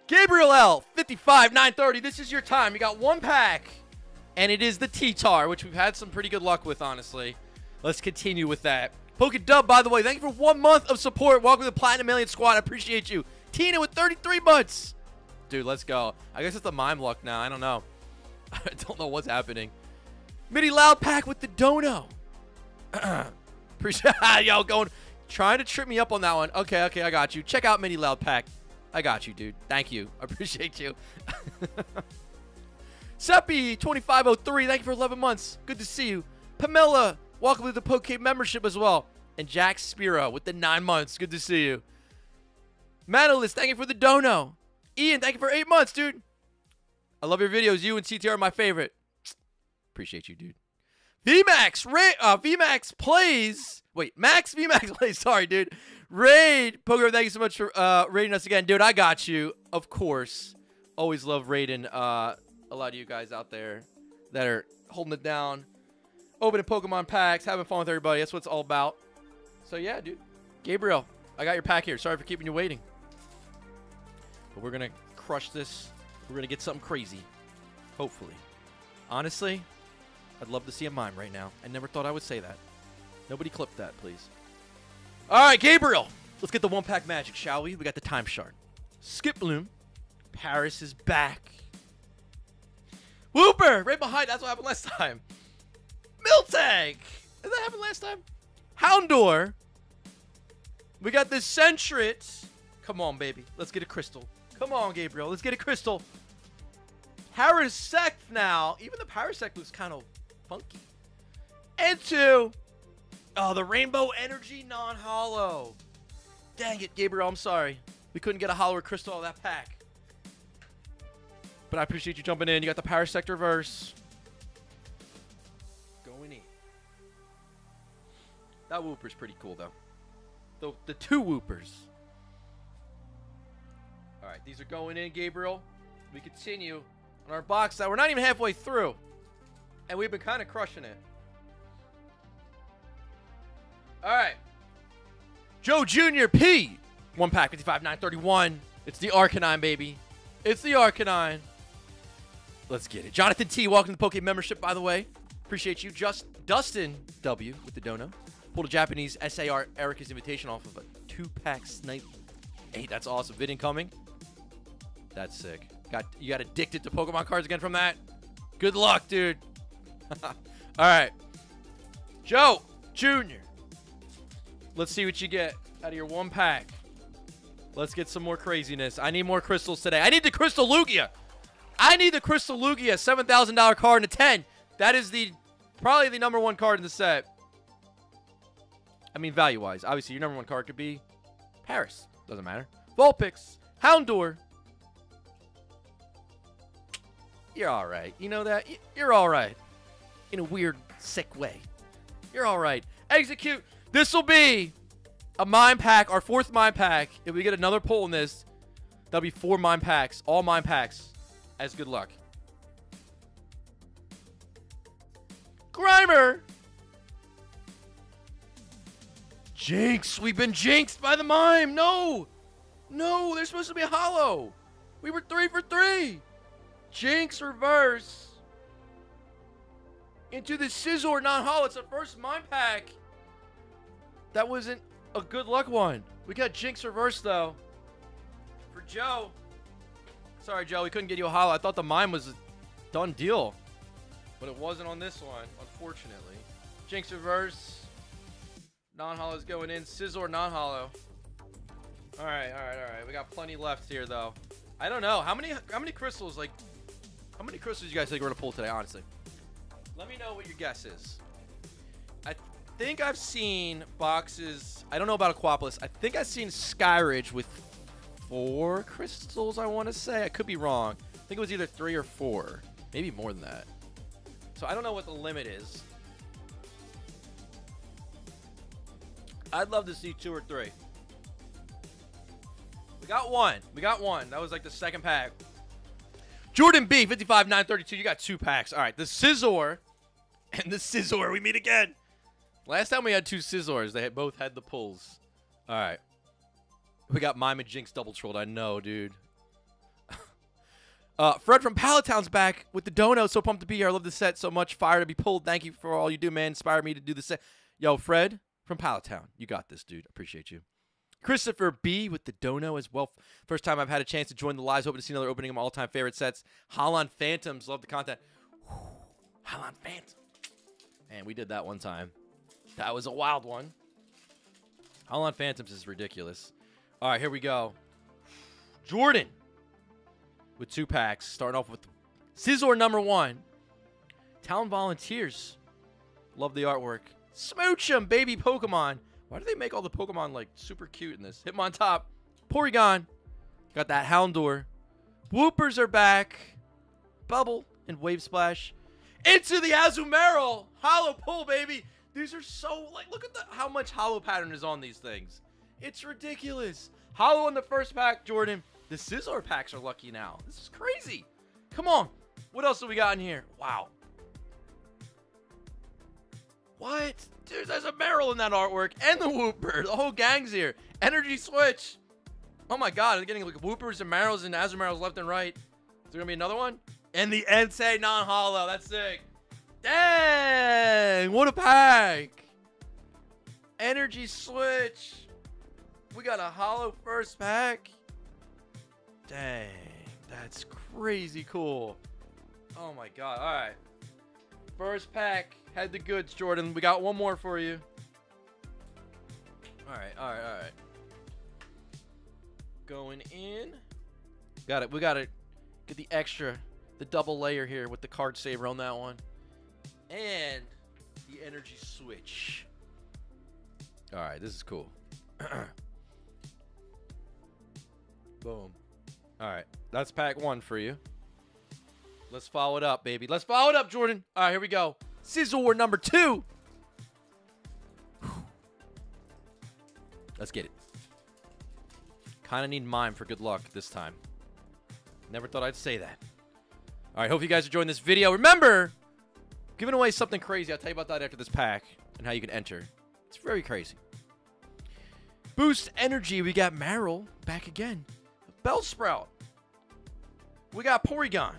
Gabriel L, 55, 930. This is your time. You got one pack, and it is the T-Tar, which we've had some pretty good luck with, honestly. Let's continue with that. Poke Dub, by the way, thank you for one month of support. Welcome to the Platinum Alien Squad. I appreciate you. Tina with 33 months. Dude, let's go. I guess it's the mime luck now. I don't know. [LAUGHS] I don't know what's happening. Mini Loud Pack with the Dono. [CLEARS THROAT] Appreciate [LAUGHS] y'all going, trying to trip me up on that one. Okay, okay, I got you. Check out Mini Loud Pack. I got you, dude. Thank you. I [LAUGHS] appreciate you. Seppi2503, thank you for 11 months. Good to see you. Pamela, welcome to the Poke membership as well. And Jack Spiro with the nine months. Good to see you. Manalist, thank you for the dono. Ian, thank you for eight months, dude. I love your videos. You and CTR are my favorite. Appreciate you, dude. VMAX, Ray, uh, VMAX plays. Wait, Max VMAX [LAUGHS] plays. Sorry, dude. Raid, Poker, thank you so much for uh, raiding us again. Dude, I got you. Of course. Always love raiding uh, a lot of you guys out there that are holding it down, opening Pokemon packs, having fun with everybody. That's what it's all about. So, yeah, dude. Gabriel, I got your pack here. Sorry for keeping you waiting. But we're to crush this. We're to get something crazy. Hopefully. Honestly, I'd love to see a mime right now. I never thought I would say that. Nobody clip that, please. All right, Gabriel. Let's get the one pack magic, shall we? We got the time shard. Skip Bloom. Paras is back. Wooper! Right behind. That's what happened last [LAUGHS] time. Miltank! Did that happen last time? Houndour. We got the Sentret. Come on, baby. Let's get a crystal. Come on, Gabriel. Let's get a crystal. Parasect now. Even the Parasect looks kind of funky. And two. Oh, the Rainbow Energy non-holo. Dang it, Gabriel. I'm sorry. We couldn't get a holo crystal out of that pack. But I appreciate you jumping in. You got the Parasect reverse. That wooper's pretty cool, though. The, the two woopers. All right, these are going in, Gabriel. We continue on our box that we're not even halfway through. And we've been kind of crushing it. All right. Joe Jr. P. One pack, 55, 931. It's the Arcanine, baby. It's the Arcanine. Let's get it. Jonathan T. Welcome to the Poke membership, by the way. Appreciate you. Just Dustin W. with the dono. Pulled a Japanese SAR Erica's invitation off of a two-pack snipe. Hey, that's awesome. Vid incoming. That's sick. Got you got addicted to Pokemon cards again from that. Good luck, dude. [LAUGHS] All right, Joe Junior. Let's see what you get out of your one pack. Let's get some more craziness. I need more crystals today. I need the Crystal Lugia. I need the Crystal Lugia, $7,000 card and a 10. That is the probably the number one card in the set. I mean, value-wise. Obviously, your number one card could be Paras. Doesn't matter. Vulpix, Houndour. You're all right. You know that? You're all right. In a weird, sick way. You're all right. Exeggcute. This will be a mine pack, our fourth mine pack. If we get another pull in this, that'll be four mine packs. All mine packs as good luck. Grimer. Jynx. We've been jinxed by the mime. No. No, they're supposed to be holo. We were three for three. Jynx reverse. Into the Scizor non-holo. It's the first mime pack. That wasn't a good luck one. We got Jynx reverse though. For Joe. Sorry, Joe, we couldn't get you a holo. I thought the mime was a done deal. But it wasn't on this one, unfortunately. Jynx reverse. Non-holo's going in. Scizor non-holo. Alright, alright, alright. We got plenty left here though. I don't know. How many how many crystals like how many crystals you guys think we're gonna pull today, honestly? Let me know what your guess is. I think I've seen boxes. I don't know about Aquapolis. I think I've seen Skyridge with four crystals, I want to say. I could be wrong. I think it was either three or four. Maybe more than that. So I don't know what the limit is. I'd love to see two or three. We got one. We got one. That was like the second pack. Jordan B, 55 932. You got two packs. All right. The Scizor [LAUGHS] and the Scizor. We meet again. Last time we had two Scizors, they both had the pulls. All right. We got Mime and Jynx double trolled. I know, dude. [LAUGHS] uh, Fred from Pallet Town's back with the dono. So pumped to be here. I love the set so much. Fire to be pulled. Thank you for all you do, man. Inspire me to do the set. Yo, Fred from Pallet Town. You got this, dude. Appreciate you. Christopher B with the dono as well. First time I've had a chance to join the lives. Hoping to see another opening of my all-time favorite sets. Holon Phantoms. Love the content. Holon Phantom. And we did that one time. That was a wild one. Holon Phantoms is ridiculous. All right, here we go. Jordan with two packs. Starting off with Scizor number one. Town Volunteers. Love the artwork. Smoochum, baby Pokemon. Why do they make all the Pokemon like super cute in this? Hitmontop. Porygon. Got that Houndour. Woopers are back. Bubble and Wave Splash. Into the Azumarill. Holo pull, baby. These are so like look at the how much holo pattern is on these things. It's ridiculous. Holo in the first pack, Jordan. The Scizor packs are lucky now. This is crazy. Come on. What else do we got in here? Wow. What? Dude, there's a barrel in that artwork. And the Wooper. The whole gang's here. Energy switch. Oh my god, I'm getting like Woopers and Marrows and Azumarills left and right. Is there gonna be another one? And the Entei non-holo. That's sick. Dang! What a pack! Energy switch. We got a holo first pack. Dang, that's crazy cool. Oh my god! All right, first pack had the goods, Jordan. We got one more for you. All right, all right, all right. Going in. Got it. We got it. get the extra, the double layer here with the card saver on that one and the energy switch. All right, this is cool. [CLEARS THROAT] Boom. All right, that's pack one for you. Let's follow it up, baby. Let's follow it up, Jordan. All right, here we go. Sizzle War number two. Let's get it. Kind of need mime for good luck this time. Never thought I'd say that. All right, hope you guys are enjoying this video. Remember, Giving away something crazy. I'll tell you about that after this pack and how you can enter. It's very crazy. Boost energy. We got Marill back again. Bellsprout. We got Porygon.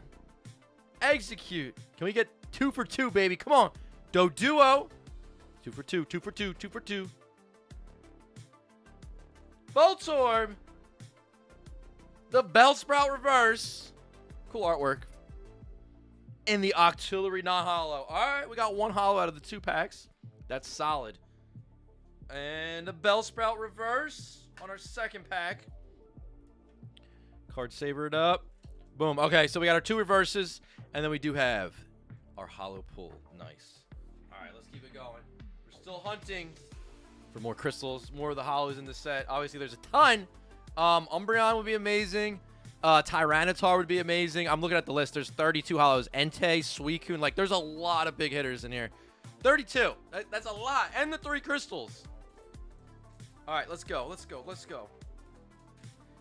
Exeggcute. Can we get two for two, baby? Come on. Doduo. Two for two. Two for two. Two for two. Voltorb. The Bellsprout reverse. Cool artwork in the Octillery not holo. All right, we got one holo out of the two packs. That's solid. And the Bellsprout reverse on our second pack. Card saver it up. Boom. Okay, so we got our two reverses, and then we do have our holo pull. Nice. All right, let's keep it going. We're still hunting for more crystals, more of the holos in the set. Obviously, there's a ton. Um, Umbreon would be amazing. Uh, Tyranitar would be amazing. I'm looking at the list. There's 32 holos. Entei, Suicune. Like, there's a lot of big hitters in here. 32. That- that's a lot. And the three crystals. All right, let's go. Let's go. Let's go.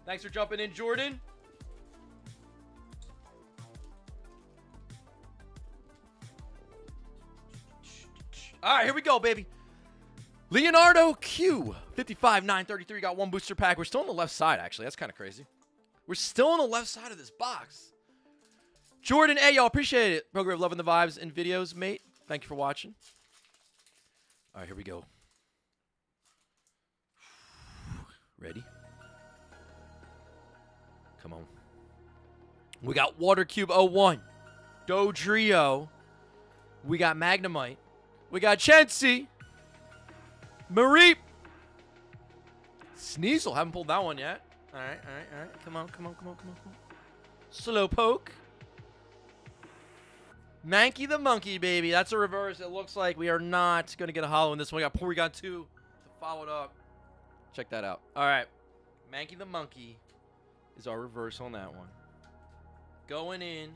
Thanks for jumping in, Jordan. All right, here we go, baby. Leonardo Q, 55 933 got one booster pack. We're still on the left side, actually. That's kind of crazy. We're still on the left side of this box. Jordan, A, y'all, appreciate it. Program of loving the vibes and videos, mate. Thank you for watching. All right, here we go. Ready? Come on. We got Water Cube 01, Dodrio. We got Magnemite. We got Chansey. Mareep. Sneasel. Haven't pulled that one yet. All right, all right, all right. Come on, come on, come on, come on, come on. Slowpoke. Mankey the Monkey, baby. That's a reverse. It looks like we are not going to get a holo in this one. We got Porygon 2 to follow it up. Check that out. All right. Mankey the Monkey is our reverse on that one. Going in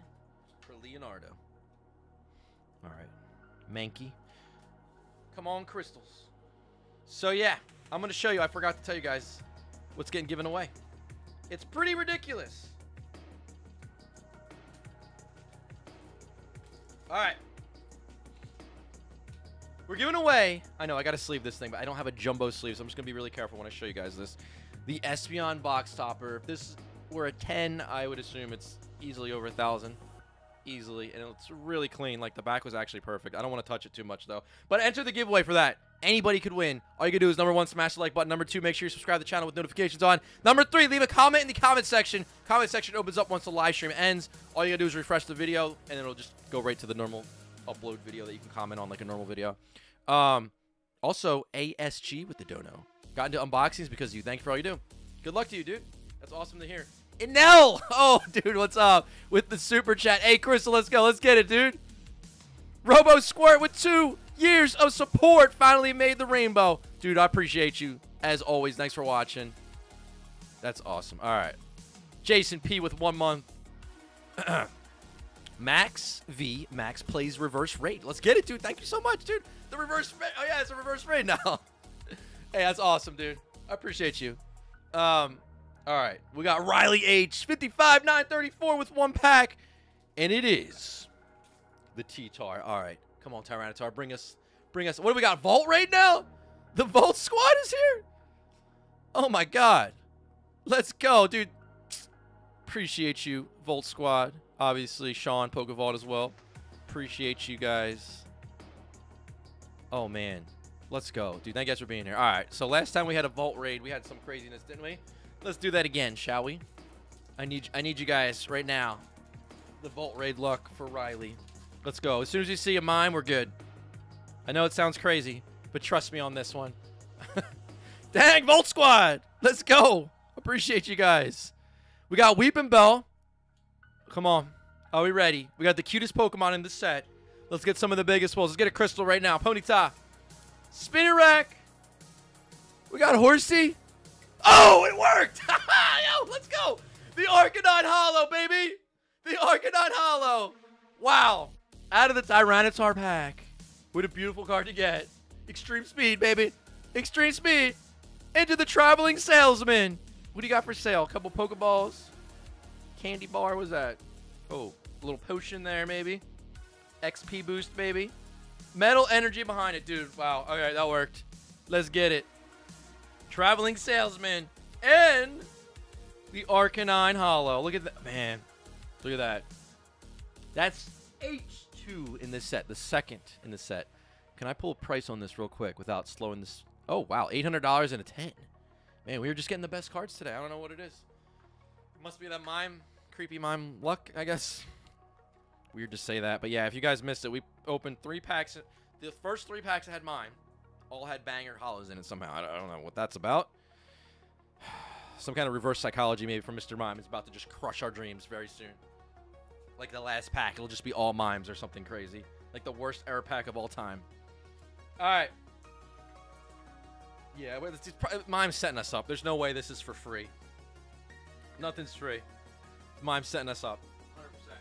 for Leonardo. All right. Mankey. Come on, crystals. So, yeah, I'm going to show you. I forgot to tell you guys what's getting given away. It's pretty ridiculous. All right. We're giving away. I know I got to sleeve this thing, but I don't have a jumbo sleeve, so I'm just gonna be really careful when I show you guys this. The Espeon box topper. If this were a 10, I would assume it's easily over a thousand, easily, and it's really clean. Like the back was actually perfect. I don't want to touch it too much though. But enter the giveaway for that. Anybody could win. All you can do is number one, smash the like button. Number two, make sure you subscribe to the channel with notifications on. Number three, leave a comment in the comment section. Comment section opens up once the live stream ends. All you gotta do is refresh the video, and it'll just go right to the normal upload video that you can comment on like a normal video. Um, also, ASG with the dono. Got into unboxings because you. Thank you for all you do. Good luck to you, dude. That's awesome to hear. Inel! Oh, dude, what's up? With the super chat. Hey, Crystal, let's go. Let's get it, dude. Robo Squirt with two years of support finally made the rainbow. Dude, I appreciate you. As always, thanks for watching. That's awesome. All right. Jason P with one month. [CLEARS THROAT] Max V. Max plays reverse raid. Let's get it, dude. Thank you so much, dude. The reverse raid. Oh, yeah, it's a reverse raid now. [LAUGHS] hey, that's awesome, dude. I appreciate you. Um, all right. We got Riley H. 55 934 with one pack. And it is the T-Tar. All right. Come on, Tyranitar. Bring us. Bring us. What do we got? Vault raid now? The Vault squad is here? Oh, my God. Let's go, dude. Appreciate you, Volt Squad. Obviously, Sean Pokevalt as well. Appreciate you guys. Oh, man. Let's go. Dude, thank you guys for being here. All right, so last time we had a Vault raid, we had some craziness, didn't we? Let's do that again, shall we? I need I need you guys right now. The Vault raid luck for Riley. Let's go. As soon as you see a mime, we're good. I know it sounds crazy, but trust me on this one. [LAUGHS] Dang, Volt Squad! Let's go. Appreciate you guys. We got Weepinbell. Come on. Are we ready? We got the cutest Pokemon in the set. Let's get some of the biggest pulls. Let's get a crystal right now. Ponyta. Spinner rack. We got Horsea. Oh, it worked! [LAUGHS] Yo, let's go. The Arcanine Holo, baby. The Arcanine Holo. Wow. Out of the Tyranitar pack. What a beautiful card to get. Extreme speed, baby. Extreme speed. Into the traveling salesman. What do you got for sale? A couple Pokeballs. Candy bar, was that? Oh, a little potion there, maybe. XP boost, baby. Metal energy behind it, dude. Wow. Okay, that worked. Let's get it. Traveling salesman. And the Arcanine Holo. Look at that. Man. Look at that. That's H2 in this set. The second in the set. Can I pull a price on this real quick without slowing this? Oh, wow. $800 and a 10. Man, we were just getting the best cards today. I don't know what it is. It must be that mime, creepy mime luck, I guess. Weird to say that. But yeah, if you guys missed it, we opened three packs. The first three packs had mine. All had banger holos in it somehow. I don't, know what that's about. [SIGHS] Some kind of reverse psychology maybe from Mr. Mime is about to just crush our dreams very soon. Like the last pack, it'll just be all mimes or something crazy. Like the worst error pack of all time. All right. Yeah, well, it's, Mime's setting us up. There's no way this is for free. Nothing's free. Mime's setting us up. 100%.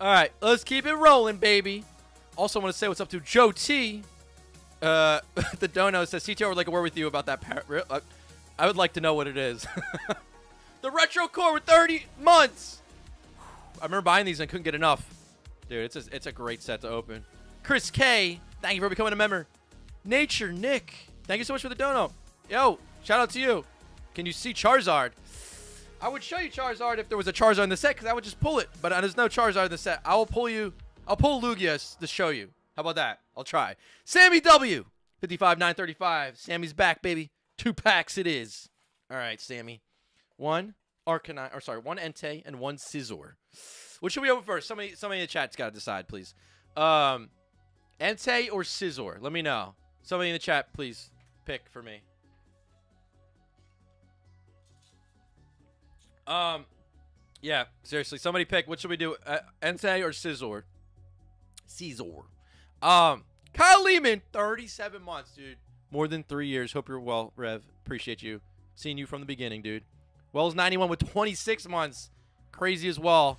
All right, let's keep it rolling, baby. Also, want to say what's up to Joe T. Uh, [LAUGHS] the dono says CTO would like a word with you about that. Uh, I would like to know what it is. [LAUGHS] the retro core with 30 months. I remember buying these and couldn't get enough. Dude, it's a, it's a great set to open. Chris K, thank you for becoming a member. Nature Nick, thank you so much for the dono. Yo, shout out to you. Can you see Charizard? I would show you Charizard if there was a Charizard in the set because I would just pull it. But there's no Charizard in the set. I will pull you. I'll pull Lugia to show you. How about that? I'll try. Sammy W. 55 935. Sammy's back, baby. Two packs it is. All right, Sammy. One Arcanine, or sorry, one Entei and one Scizor. What should we open first? Somebody, somebody in the chat's got to decide, please. Um, Entei or Scizor? Let me know. Somebody in the chat, please pick for me. Um, yeah, seriously, somebody pick. What should we do? Uh, Entei or Scizor? Scizor. Um, Kyle Lehman, 37 months, dude. More than three years. Hope you're well, Rev. Appreciate you. Seeing you from the beginning, dude. Wells 91 with 26 months. Crazy as well.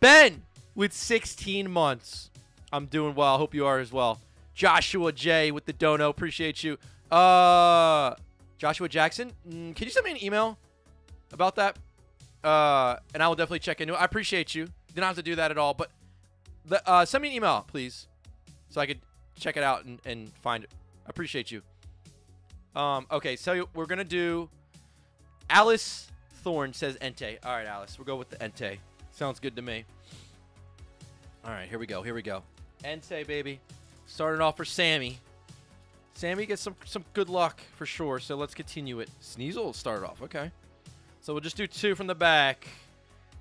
Ben with 16 months. I'm doing well. Hope you are as well. Joshua J with the dono. Appreciate you. Uh, Joshua Jackson, mm, can you send me an email about that? Uh, and I will definitely check into it. I appreciate you. Didn't have to do that at all, but the, uh, send me an email, please, so I could check it out and, and find it. Appreciate you. Um, okay, so we're gonna do. Alice Thorne says Entei. All right, Alice, we'll go with the Entei. Sounds good to me. All right, here we go. Here we go. Entei, baby. Starting off for Sammy. Sammy gets some some good luck for sure. So let's continue it. Sneasel will start off. Okay. So we'll just do two from the back.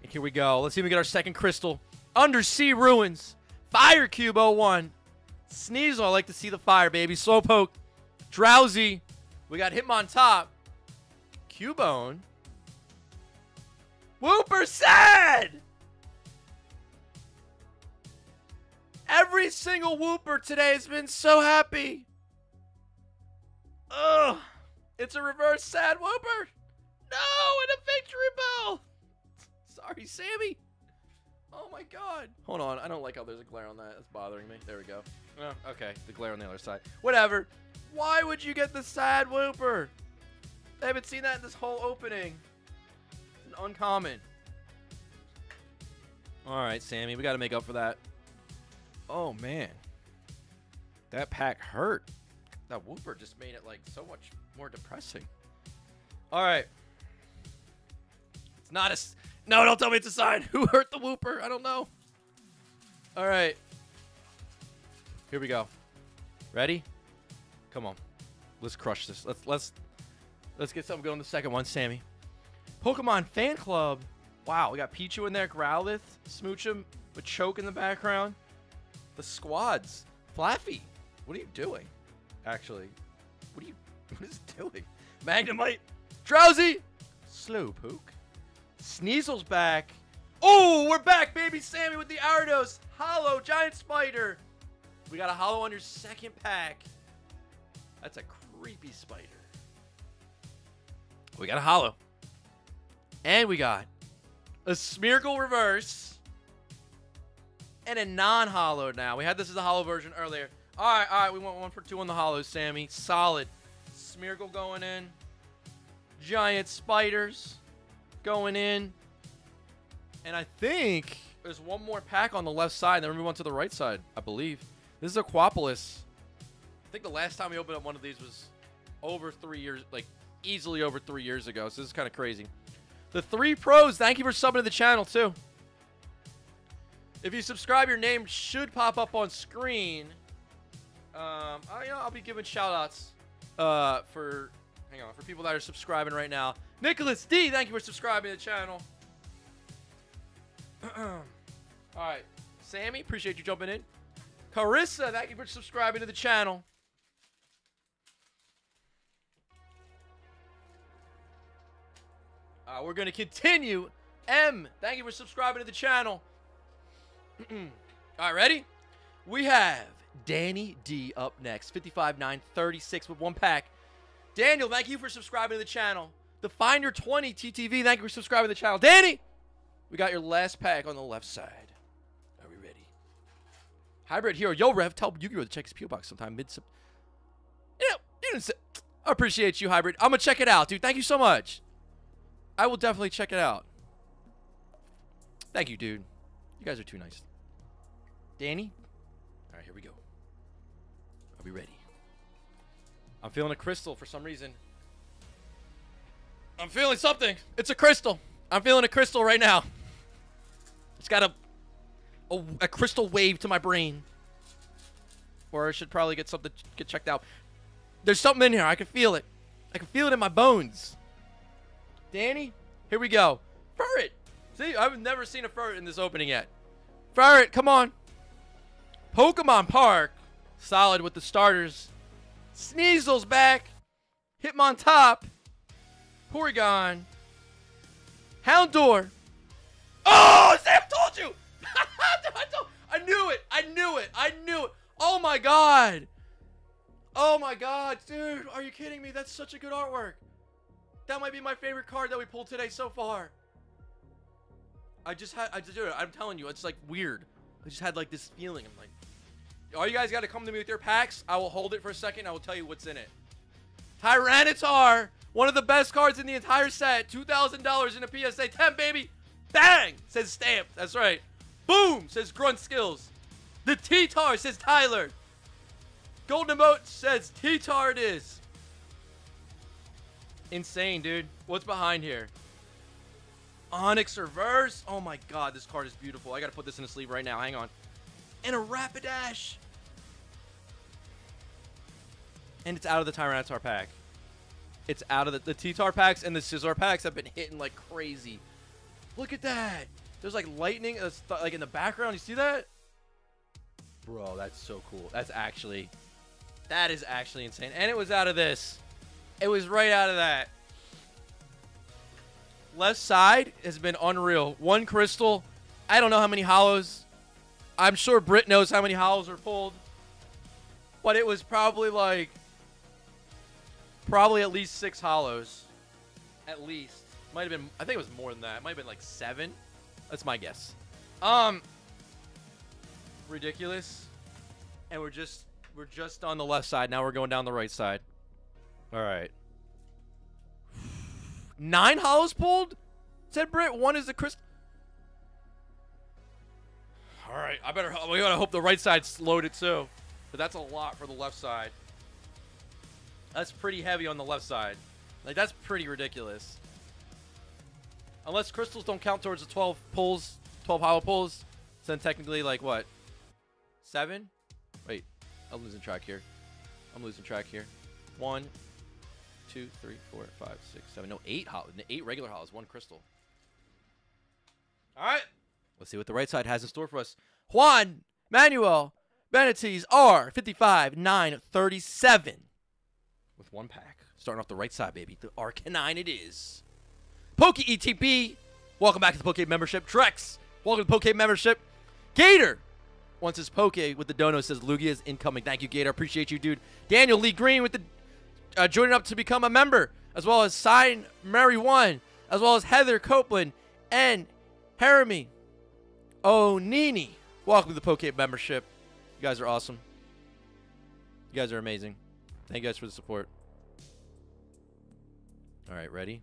And here we go. Let's see if we get our second crystal. Undersea Ruins. Fire Cube 01. Sneasel, I like to see the fire, baby. Slowpoke. Drowzee. We got him on top. Cubone. Wooper sad! Every single Wooper today has been so happy. Ugh. It's a reverse sad Wooper. No, and a victory bell. [LAUGHS] Sorry, Sammy. Oh my god. Hold on. I don't like how there's a glare on that. That's bothering me. There we go. Oh, okay. The glare on the other side. Whatever. Why would you get the sad Wooper? I haven't seen that in this whole opening. It's an uncommon. All right, Sammy. We got to make up for that. Oh, man. That pack hurt. That Wooper just made it, like, so much more depressing. All right. It's not a. No, don't tell me it's a sign. [LAUGHS] Who hurt the Wooper? I don't know. All right. Here we go. Ready? Come on. Let's crush this. Let's let's let's get something going. The second one, Sammy. Pokemon Fan Club. Wow, we got Pichu in there, Growlithe, Smoochum, with Choke in the background. The squads. Flaaffy. What are you doing? Actually, what are you? [LAUGHS] What is it doing? Magnemite. Drowzee. Slowpoke. Sneasel's back. Oh, we're back, baby Sammy with the Ariados. Holo Giant Spider. We got a holo on your second pack. That's a creepy spider. We got a holo. And we got a Smeargle reverse. And a non-holo now. We had this as a holo version earlier. All right, all right. We went one for two on the holos, Sammy. Solid. Smeargle going in. Giant spiders going in. And I think there's one more pack on the left side, then we move on to the right side, I believe. This is Aquapolis. I think the last time we opened up one of these was over three years, like easily over three years ago. So this is kind of crazy. The three pros, thank you for subbing to the channel too. If you subscribe, your name should pop up on screen. Um, I, you know, I'll be giving shout outs uh, for, hang on, for people that are subscribing right now. Nicholas D, thank you for subscribing to the channel. [CLEARS THROAT] All right, Sammy, appreciate you jumping in. Carissa, thank you for subscribing to the channel. Uh, we're going to continue. M, thank you for subscribing to the channel. [CLEARS THROAT] All right, ready? We have Danny D up next, 55 9 36 with one pack. Daniel, thank you for subscribing to the channel. The Finder 20 TTV, thank you for subscribing to the channel. Danny, we got your last pack on the left side. Hybrid Hero, yo, Rev, tell Yu-Gi-Oh to check his PO box sometime mid. You know, you didn't say. I appreciate you, Hybrid. I'm gonna check it out, dude. Thank you so much. I will definitely check it out. Thank you, dude. You guys are too nice. Danny? All right, here we go. Are we ready? I'm feeling a crystal for some reason. I'm feeling something. It's a crystal. I'm feeling a crystal right now. It's got a, a, a crystal wave to my brain. Or I should probably get something get checked out. There's something in here. I can feel it. I can feel it in my bones. Danny, here we go. Ferret. See, I've never seen a ferret in this opening yet. Ferret, come on. Pokemon Park. Solid with the starters. Sneasel's back. Hitmontop. Porygon. Houndour. Oh, Sam told you. [LAUGHS] I, knew it. I knew it. I knew it. Oh my god. Oh my god, dude. Are you kidding me? That's such a good artwork. That might be my favorite card that we pulled today so far. I just had, I just, dude, I'm telling you, it's like weird. I just had like this feeling. I'm like, all you guys got to come to me with your packs. I will hold it for a second. I will tell you what's in it. Tyranitar, one of the best cards in the entire set. $2,000 in a PSA 10, baby. Bang, says Stamp. That's right. Boom, says Grunt Skills. The T-Tar, says Tyler. Golden Emote says T-Tar it is. Insane, dude. What's behind here? Onix Reverse. Oh my god, this card is beautiful. I gotta put this in a sleeve right now. Hang on. And a Rapidash. And it's out of the Tyranitar pack. It's out of the, the T-Tar packs and the Scizor packs have been hitting like crazy. Look at that. There's like lightning uh, like in the background. You see that? Bro, that's so cool. That's actually, that is actually insane. And it was out of this. It was right out of that. Left side has been unreal. One crystal. I don't know how many holos. I'm sure Britt knows how many holos are pulled. But it was probably like probably at least six holos. At least. Might have been I think it was more than that. It might have been like seven. That's my guess. Um ridiculous. And we're just we're just on the left side. Now we're going down the right side. Alright. [SIGHS] Nine holos pulled? Said Britt. One is the crystal. All right, I better. We gotta hope the right side's loaded too, but that's a lot for the left side. That's pretty heavy on the left side. Like that's pretty ridiculous. Unless crystals don't count towards the 12 pulls, 12 holo pulls, then technically like what? Seven? Wait, I'm losing track here. I'm losing track here. One, two, three, four, five, six, seven. No, eight holos. Eight regular holos. One crystal. All right. Let's see what the right side has in store for us. Juan Manuel Benitez R 55 9 37 with one pack. Starting off the right side, baby. The Arcanine it is. Poke ETP. Welcome back to the Poke membership. Trex. Welcome to the Poke membership. Gator wants his Poke with the dono. Says Lugia is incoming. Thank you, Gator. Appreciate you, dude. Daniel Lee Green with the uh, joining up to become a member, as well as Sign Mary One, as well as Heather Copeland and Haremy. Oh, Nini. Welcome to the Poke membership. You guys are awesome. You guys are amazing. Thank you guys for the support. All right, ready?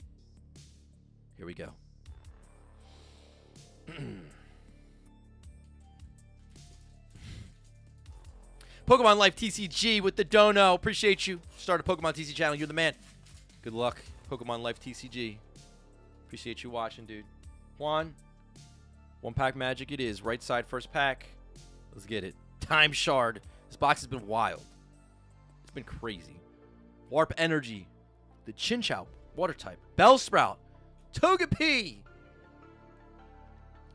Here we go. [CLEARS THROAT] Pokemon Life TCG with the dono. Appreciate you. Start a Pokemon TCG channel. You're the man. Good luck, Pokemon Life TCG. Appreciate you watching, dude. Juan, one pack magic it is. Right side first pack. Let's get it. Time Shard. This box has been wild. It's been crazy. Warp Energy. The Chinchou. Water type. Bellsprout. Togepi.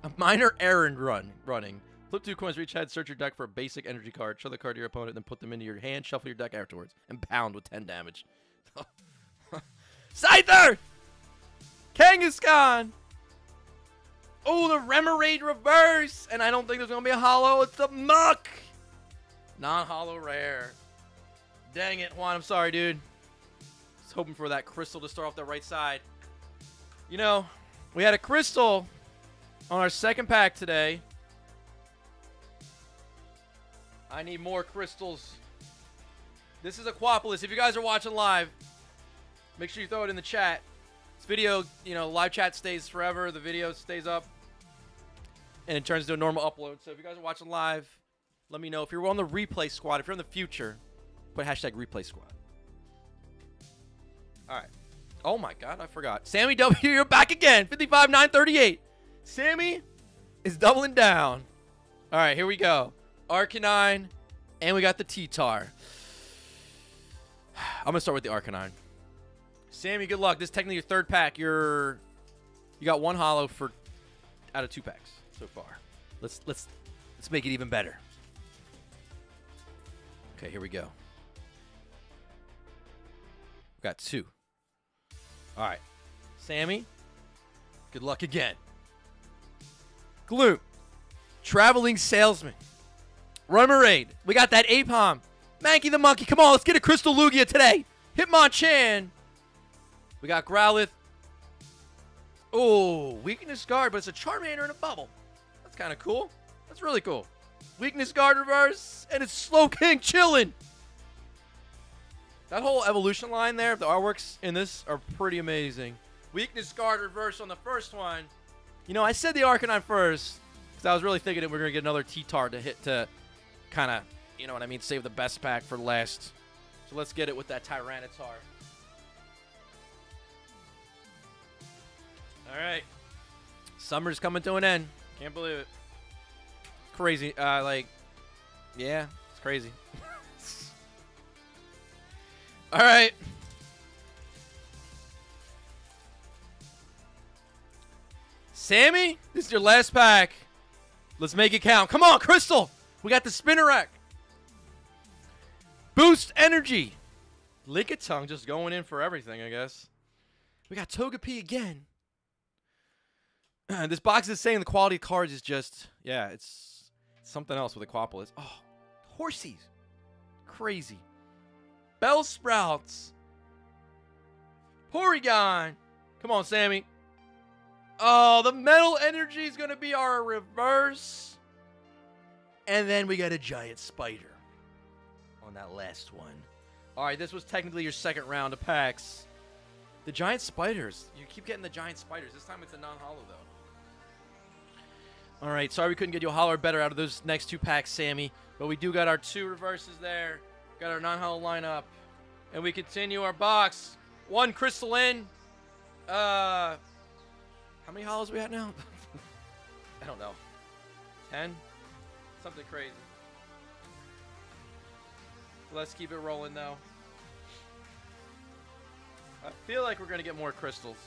A minor errand run running. Flip two coins, reach head, search your deck for a basic energy card, show the card to your opponent, then put them into your hand, shuffle your deck afterwards, and pound with 10 damage. [LAUGHS] Scyther! Kangaskhan. Oh, the Remoraid reverse. And I don't think there's going to be a holo. It's a Muk. Non-holo rare. Dang it, Juan. I'm sorry, dude. was hoping for that crystal to start off the right side. You know, we had a crystal on our second pack today. I need more crystals. This is Aquapolis. If you guys are watching live, make sure you throw it in the chat. This video, you know, live chat stays forever. The video stays up. And it turns into a normal upload. So if you guys are watching live, let me know. If you're on the replay squad, if you're in the future, put hashtag replay squad. All right. Oh my God, I forgot. Sammy W, [LAUGHS] you're back again. 55 938. Sammy is doubling down. All right, here we go. Arcanine, and we got the T-Tar. [SIGHS] I'm gonna start with the Arcanine. Sammy, good luck. This is technically your third pack. You're you got one holo for out of two packs so far. Let's let's let's make it even better. Okay, here we go. Got two. All right, Sammy. Good luck again. Glue. Traveling salesman. Remoraid. We got that Aipom. Mankey the monkey. Come on, let's get a Crystal Lugia today. Hitmonchan. We got Growlithe. Oh, weakness guard, but it's a Charmander in a bubble. That's kind of cool. That's really cool. Weakness guard reverse, and it's Slowking chilling. That whole evolution line there, the artworks in this are pretty amazing. Weakness guard reverse on the first one. You know, I said the Arcanine first because I was really thinking that we are going to get another T-Tar to hit to kind of, you know what I mean, save the best pack for last. So let's get it with that Tyranitar. All right. Summer's coming to an end. Can't believe it. Crazy. Uh, like, yeah, it's crazy. All right. Sammy, this is your last pack. Let's make it count. Come on, Crystal. We got the Spinarak. Boost energy. Lickitung just going in for everything, I guess. We got Togepi again. [CLEARS THROAT] this box is saying the quality of cards is just, yeah, it's something else with Aquapolis. Oh, Horseas. Crazy. Bellsprouts. Porygon. Come on, Sammy. Oh, the metal energy is going to be our reverse. And then we got a giant spider on that last one. All right, this was technically your second round of packs. The giant spiders. You keep getting the giant spiders. This time it's a non-holo, though. All right, sorry we couldn't get you a holo better out of those next two packs, Sammy. But we do got our two reverses there. Got our non-holo lineup. And we continue our box. One crystal in. Uh, how many hollows we at now? [LAUGHS] I don't know. Ten? Something crazy. Let's keep it rolling, though. I feel like we're going to get more crystals.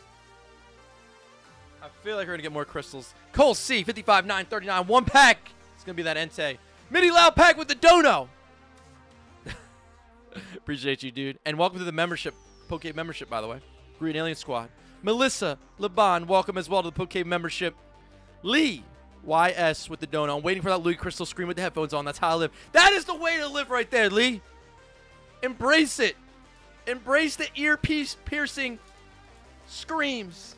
I feel like we're going to get more crystals. Cole C, 55, 939, one pack. It's going to be that Entei. Mini Loud pack with the dono. Appreciate you, dude. And welcome to the membership, Poke membership, by the way. Green Alien Squad. Melissa Laban, welcome as well to the Poke membership. Lee YS with the donut. I'm waiting for that Lugia Crystal screen with the headphones on. That's how I live. That is the way to live right there, Lee. Embrace it. Embrace the earpiece piercing screams.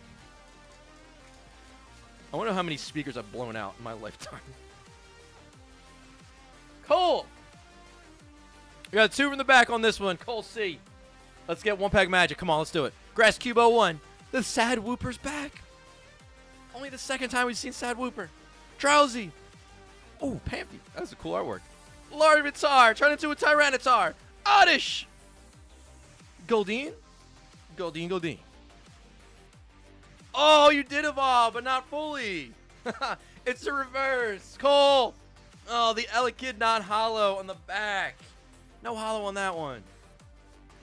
I wonder how many speakers I've blown out in my lifetime. [LAUGHS] Cole. We got two from the back on this one. Cole C. Let's get one pack magic. Come on, let's do it. Grass Cube 01. The Sad Wooper's back. Only the second time we've seen Sad Wooper. Drowzee. Oh, Phanpy. That's a cool artwork. Larvitar. Turn into a Tyranitar. Oddish. Goldeen. Goldeen, Goldeen. Oh, you did evolve, but not fully. [LAUGHS] it's the reverse. Cole. Oh, the Elekid not holo on the back. No holo on that one.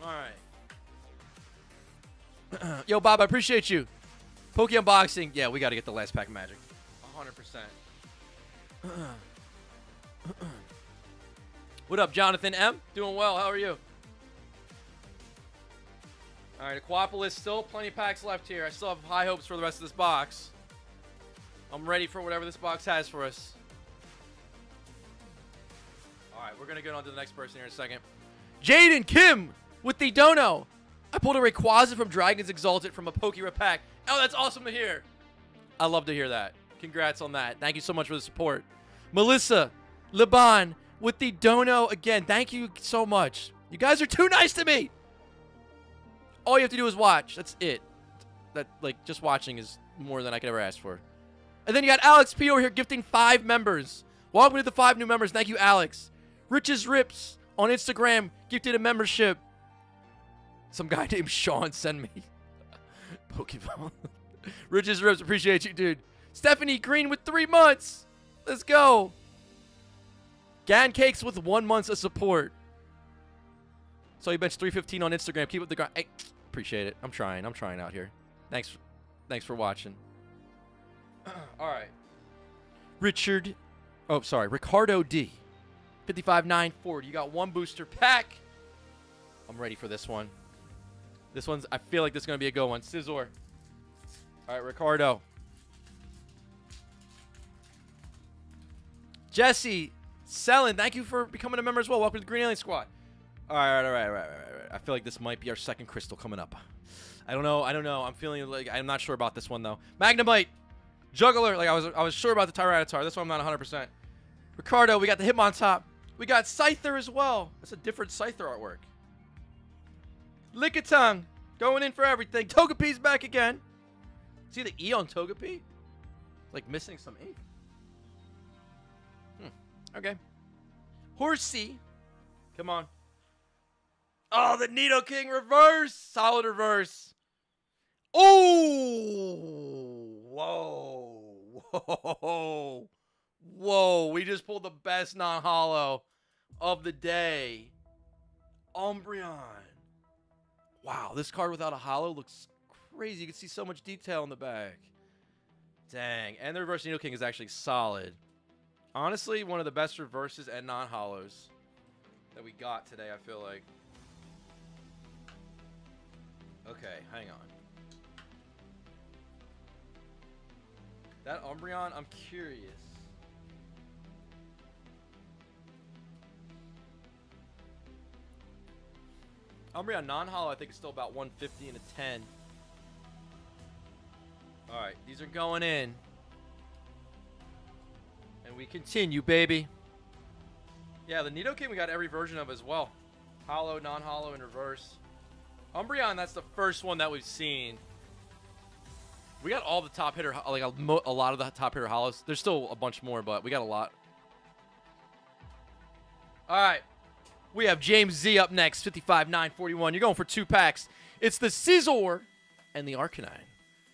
All right. [CLEARS THROAT] Yo, Bob, I appreciate you. Poke unboxing. Yeah, we got to get the last pack of magic. 100%. [CLEARS THROAT] what up, Jonathan M? Doing well. How are you? All All right, Aquapolis, still plenty of packs left here. I still have high hopes for the rest of this box. I'm ready for whatever this box has for us. Right, we're to get on to the next person here in a second. Jaden Kim with the dono. I pulled a Rayquaza from Dragon's Exalted from a PokeRev pack. Oh, that's awesome to hear. I love to hear that. Congrats on that. Thank you so much for the support. Melissa Liban with the dono again. Thank you so much. You guys are too nice to me. All you have to do is watch. That's it. That like just watching is more than I could ever ask for. And then you got Alex P over here gifting five members. Welcome to the five new members. Thank you, Alex. Riches Rips on Instagram gifted a membership. Some guy [LAUGHS] named Sean send me [LAUGHS] Pokeball. [LAUGHS] Riches Rips, appreciate you, dude. Stephanie Green with three months. Let's go. Gan Cakes with one month of support. So you bench 315 on Instagram. Keep up the grind. Hey, appreciate it. I'm trying. I'm trying out here. Thanks. Thanks for watching. [CLEARS THROAT] All right. Richard. Oh, sorry. Ricardo D. 55940. You got one booster pack. I'm ready for this one. This one's, I feel like this is going to be a good one. Scizor. All right, Ricardo. Jesse Selling, thank you for becoming a member as well. Welcome to the Green Alien Squad. All right, all right, all right, all right, all right. I feel like this might be our second crystal coming up. I don't know. I don't know. I'm feeling like I'm not sure about this one though. Magnemite, Juggler. Like I was, I was sure about the Tyranitar. This one I'm not 100%. Ricardo, we got the Hitmontop. We got Scyther as well. That's a different Scyther artwork. Lickitung, going in for everything. Togepi's back again. See the E on Togepi? Like missing some ink. Hmm, okay. Horsea. Come on. Oh, the Nidoking reverse. Solid reverse. Oh. [LAUGHS] Whoa. Whoa. Whoa. We just pulled the best non-holo of the day. Umbreon. Wow, this card without a holo looks crazy. You can see so much detail in the back. Dang. And the reverse Nidoking is actually solid. Honestly, one of the best reverses and non-holos that we got today, I feel like. Okay, hang on. That Umbreon, I'm curious. Umbreon non-holo, I think, is still about 150 and a 10. Alright, these are going in. And we continue, baby. Yeah, the Nidoking we got every version of as well. Holo, non-holo, and reverse. Umbreon, that's the first one that we've seen. We got all the top hitter, like a, a lot of the top hitter holos. There's still a bunch more, but we got a lot. All right. We have James Z up next, 55-941. You're going for two packs. It's the Scizor and the Arcanine.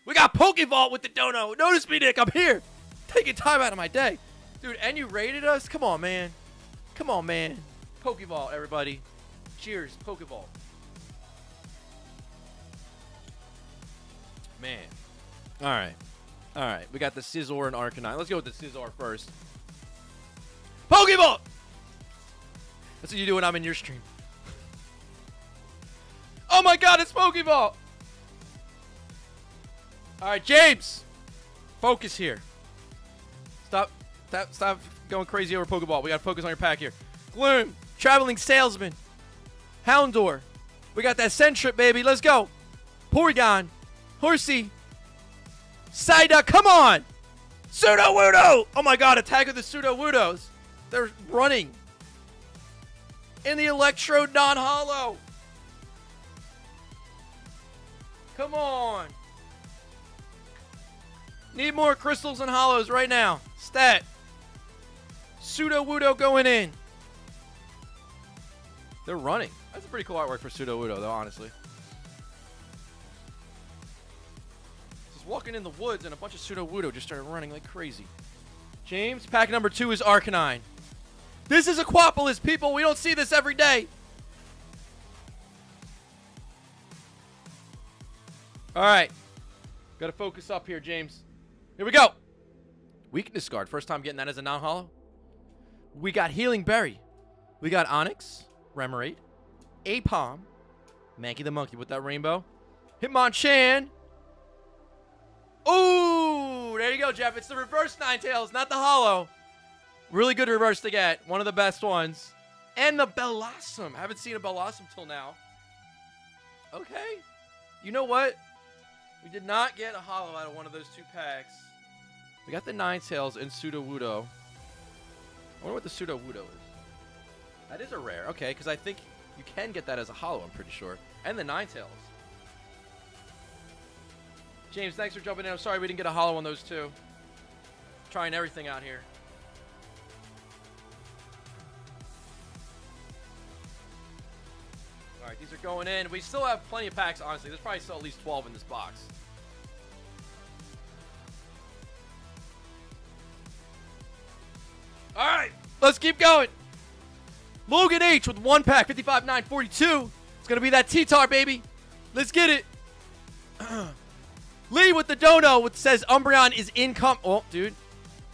We got Pokevault with the Dono. Notice me, Nick. I'm here. Taking time out of my day. Dude, and you rated us? Come on, man. Come on, man. Pokeball, everybody. Cheers, Pokeball. Man. All right. All right. We got the Scizor and Arcanine. Let's go with the Scizor first. Pokeball! That's what you do when I'm in your stream. [LAUGHS] Oh my god, it's Pokeball! All right, James. Focus here. Stop Stop, stop going crazy over Pokeball. We got to focus on your pack here. Gloom, Traveling Salesman, Houndour. We got that Sentret, baby. Let's go. Porygon, Horsea, Psyduck. Come on. Sudowoodo. Oh my god, attack of the Sudowoodos. They're running. In the Electrode non-holo. Come on. Need more crystals and holos right now. Stat. Sudowoodo going in. They're running. That's a pretty cool artwork for Sudowoodo, though, honestly. Just walking in the woods and a bunch of Sudowoodo just started running like crazy. James, pack number two is Arcanine. This is Aquapolis, people. We don't see this every day. All right. Got to focus up here, James. Here we go. Weakness guard. First time getting that as a non-holo. We got Healing Berry. We got Onix, Remoraid, Aipom, Mankey the Monkey with that rainbow. Hitmonchan. Ooh, there you go, Jeff. It's the reverse Ninetales, not the holo. Really good reverse to get. One of the best ones. And the Bellossom. I haven't seen a Bellossom till now. Okay. You know what? We did not get a holo out of one of those two packs. We got the Ninetales and Sudowoodo. I wonder what the Sudowoodo is. That is a rare. Okay, because I think you can get that as a holo, I'm pretty sure. And the Ninetales. James, thanks for jumping in. I'm sorry we didn't get a holo on those two. Trying everything out here. All right, these are going in. We still have plenty of packs, honestly. There's probably still at least 12 in this box. All right, let's keep going. Logan H with one pack, 55 9 42. It's going to be that T-Tar, baby. Let's get it. [CLEARS THROAT] Lee with the dono, which says Umbreon is income. Oh, dude.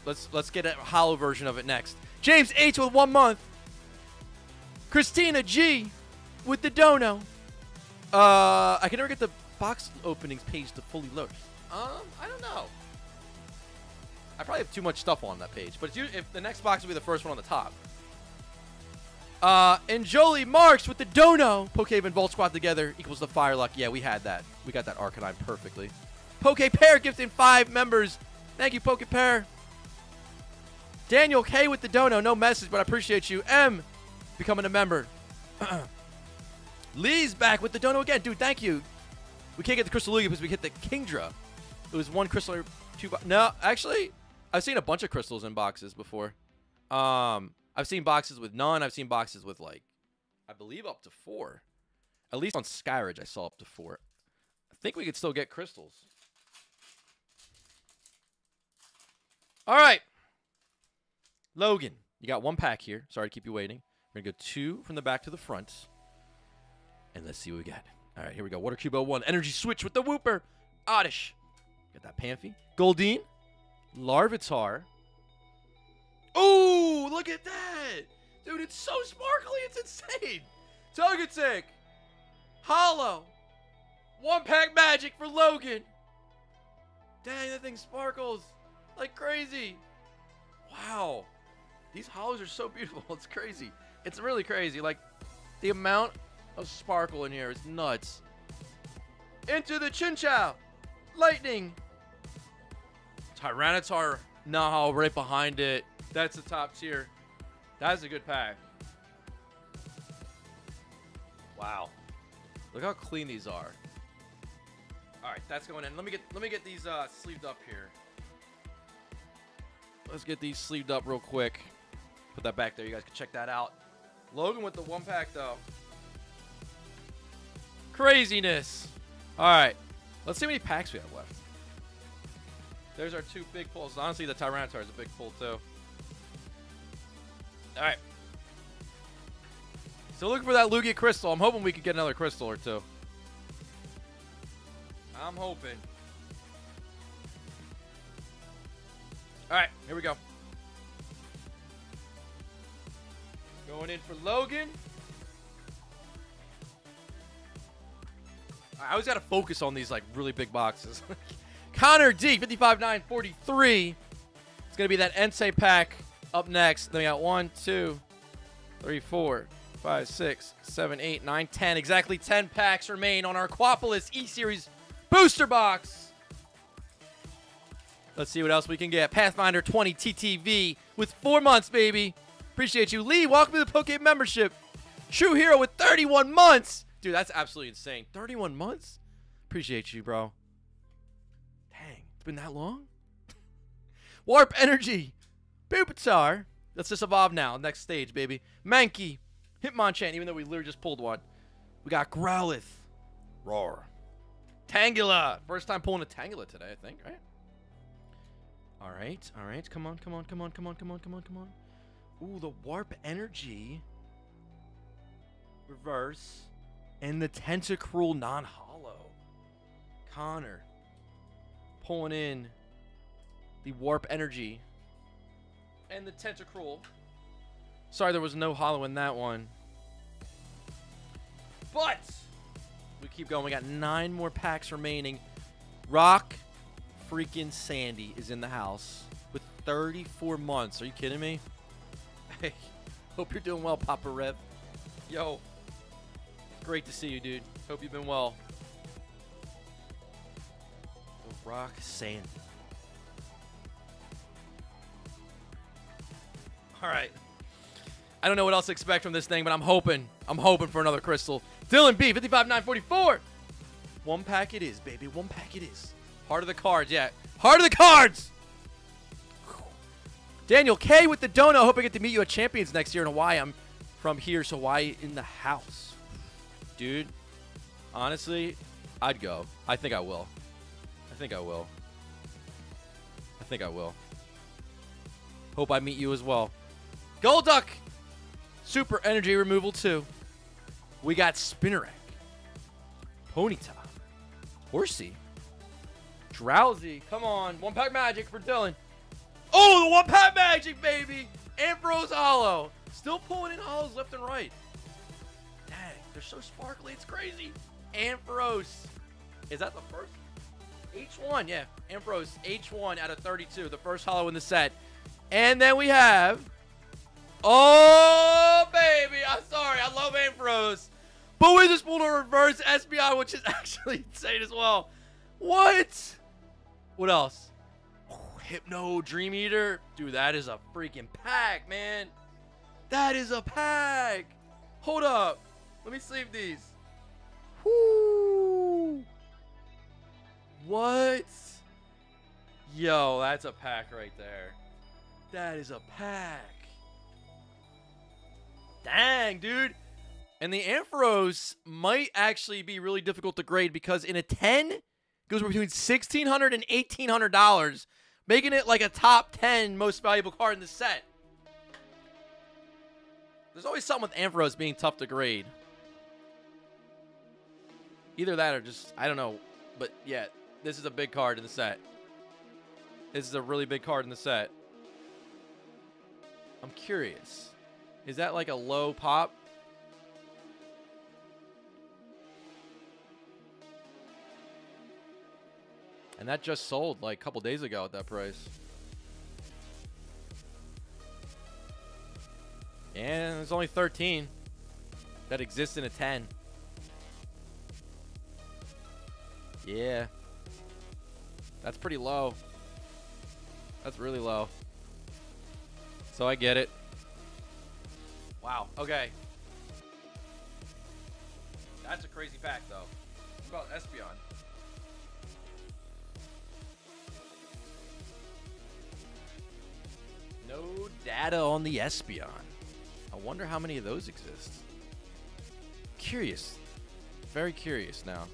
Let's let's get a holo version of it next. James H with one month. Christina G with the dono. Uh, I can never get the box openings page to fully load. Um, I don't know. I probably have too much stuff on that page, but it's, usu- if the next box will be the first one on the top. Uh, and Jolie Marks with the dono. Pokehaven Volt Squad together equals the Fire Luck. Yeah, we had that. We got that Arcanine perfectly. Poke Pair gifting five members. Thank you, Poke Pair. Daniel K with the dono. No message, but I appreciate you. M becoming a member. [CLEARS THROAT] Lee's back with the dono again. Dude, thank you. We can't get the Crystal Lugia because we hit the Kingdra. It was one crystal two. No, actually, I've seen a bunch of crystals in boxes before. Um, I've seen boxes with none. I've seen boxes with like, I believe up to four. At least on Skyridge, I saw up to four. I think we could still get crystals. All right. Logan, you got one pack here. Sorry to keep you waiting. We're going to go two from the back to the front. And let's see what we got. All right, here we go. Water Cube 01. Energy Switch with the Wooper. Oddish. Got that Phanpy. Goldeen. Larvitar. Ooh, look at that. Dude, it's so sparkly. It's insane. Togetic. Holo. One pack magic for Logan. Dang, that thing sparkles like crazy. Wow. These holos are so beautiful. [LAUGHS] It's crazy. It's really crazy. Like, the amount of sparkle in here is nuts. Into the Chinchou. Lightning. Tyranitar. Nahal right behind it. That's the top tier. That's a good pack. Wow. Look how clean these are. All right, that's going in. Let me get let me get these uh, sleeved up here. Let's get these sleeved up real quick. Put that back there. You guys can check that out. Logan with the one pack though. Craziness. All right, let's see how many packs we have left. There's our two big pulls. Honestly, the Tyranitar is a big pull too. All right. Still looking for that Lugia crystal. I'm hoping we could get another crystal or two. I'm hoping. All right, here we go. Going in for Logan. I always got to focus on these like really big boxes. [LAUGHS] Connor D, 55.943. It's going to be that Entei pack up next. Then we got one, two, three, four, five, six, seven, eight, nine, ten. Exactly 10 packs remain on our Quapolis E Series booster box. Let's see what else we can get. Pathfinder 20 TTV with four months, baby. Appreciate you. Lee, welcome to the Poke membership. True Hero with 31 months. Dude, that's absolutely insane. 31 months? Appreciate you, bro. Dang, it's been that long? [LAUGHS] Warp Energy. Pupitar. Let's just evolve now. Next stage, baby. Mankey. Hitmonchan, even though we literally just pulled one. We got Growlithe. Roar. Tangela. First time pulling a Tangela today, I think, right? All right, all right. Come on, come on, come on, come on, come on, come on, come on. Ooh, the Warp Energy. Reverse. And the Tentacruel non-holo. Connor. Pulling in the Warp Energy. And the Tentacruel. Sorry there was no holo in that one. But we keep going. We got nine more packs remaining. Rock freaking Sandy is in the house with 34 months. Are you kidding me? [LAUGHS] Hey, hope you're doing well, Papa Rev. Yo, great to see you, dude. Hope you've been well. The Rock Sandy. All right. I don't know what else to expect from this thing, but I'm hoping. I'm hoping for another crystal. Dylan B, 55944. One pack it is, baby. One pack it is. Heart of the cards, yeah. Heart of the cards! Daniel K with the donut. Hope I get to meet you at Champions next year in Hawaii. I'm from here, so Hawaii in the house. Dude, honestly, I'd go. I think I will. I think I will. I think I will. Hope I meet you as well. Golduck! Super Energy Removal 2. We got Spinarak. Ponyta. Horsea. Drowzee. Come on. One pack magic for Dylan. Oh, the one pack magic, baby! Ampharos Holo. Still pulling in holos left and right. They're so sparkly. It's crazy. Ampharos. Is that the first? H1, yeah. Ampharos, H1 out of 32. The first holo in the set. And then we have Oh, baby. I'm sorry. I love Ampharos. But we just pulled a reverse Espeon, which is [LAUGHS] actually insane as well. What? What else? Oh, Hypno Dream Eater. Dude, that is a freaking pack, man. That is a pack. Hold up. Let me save these. Whoo. What? Yo, that's a pack right there. That is a pack. Dang, dude. And the Ampharos might actually be really difficult to grade because in a 10 goes between $1,600 and $1,800, making it like a top 10 most valuable card in the set. There's always something with Ampharos being tough to grade. Either that or just, I don't know. But yeah, this is a big card in the set. This is a really big card in the set. I'm curious. Is that like a low pop? And that just sold like a couple days ago at that price. And there's only 13 that exist in a 10. Yeah. That's pretty low. That's really low. So I get it. Wow. Okay. That's a crazy pack, though. What about Espeon? No data on the Espeon. I wonder how many of those exist. Curious. Very curious now.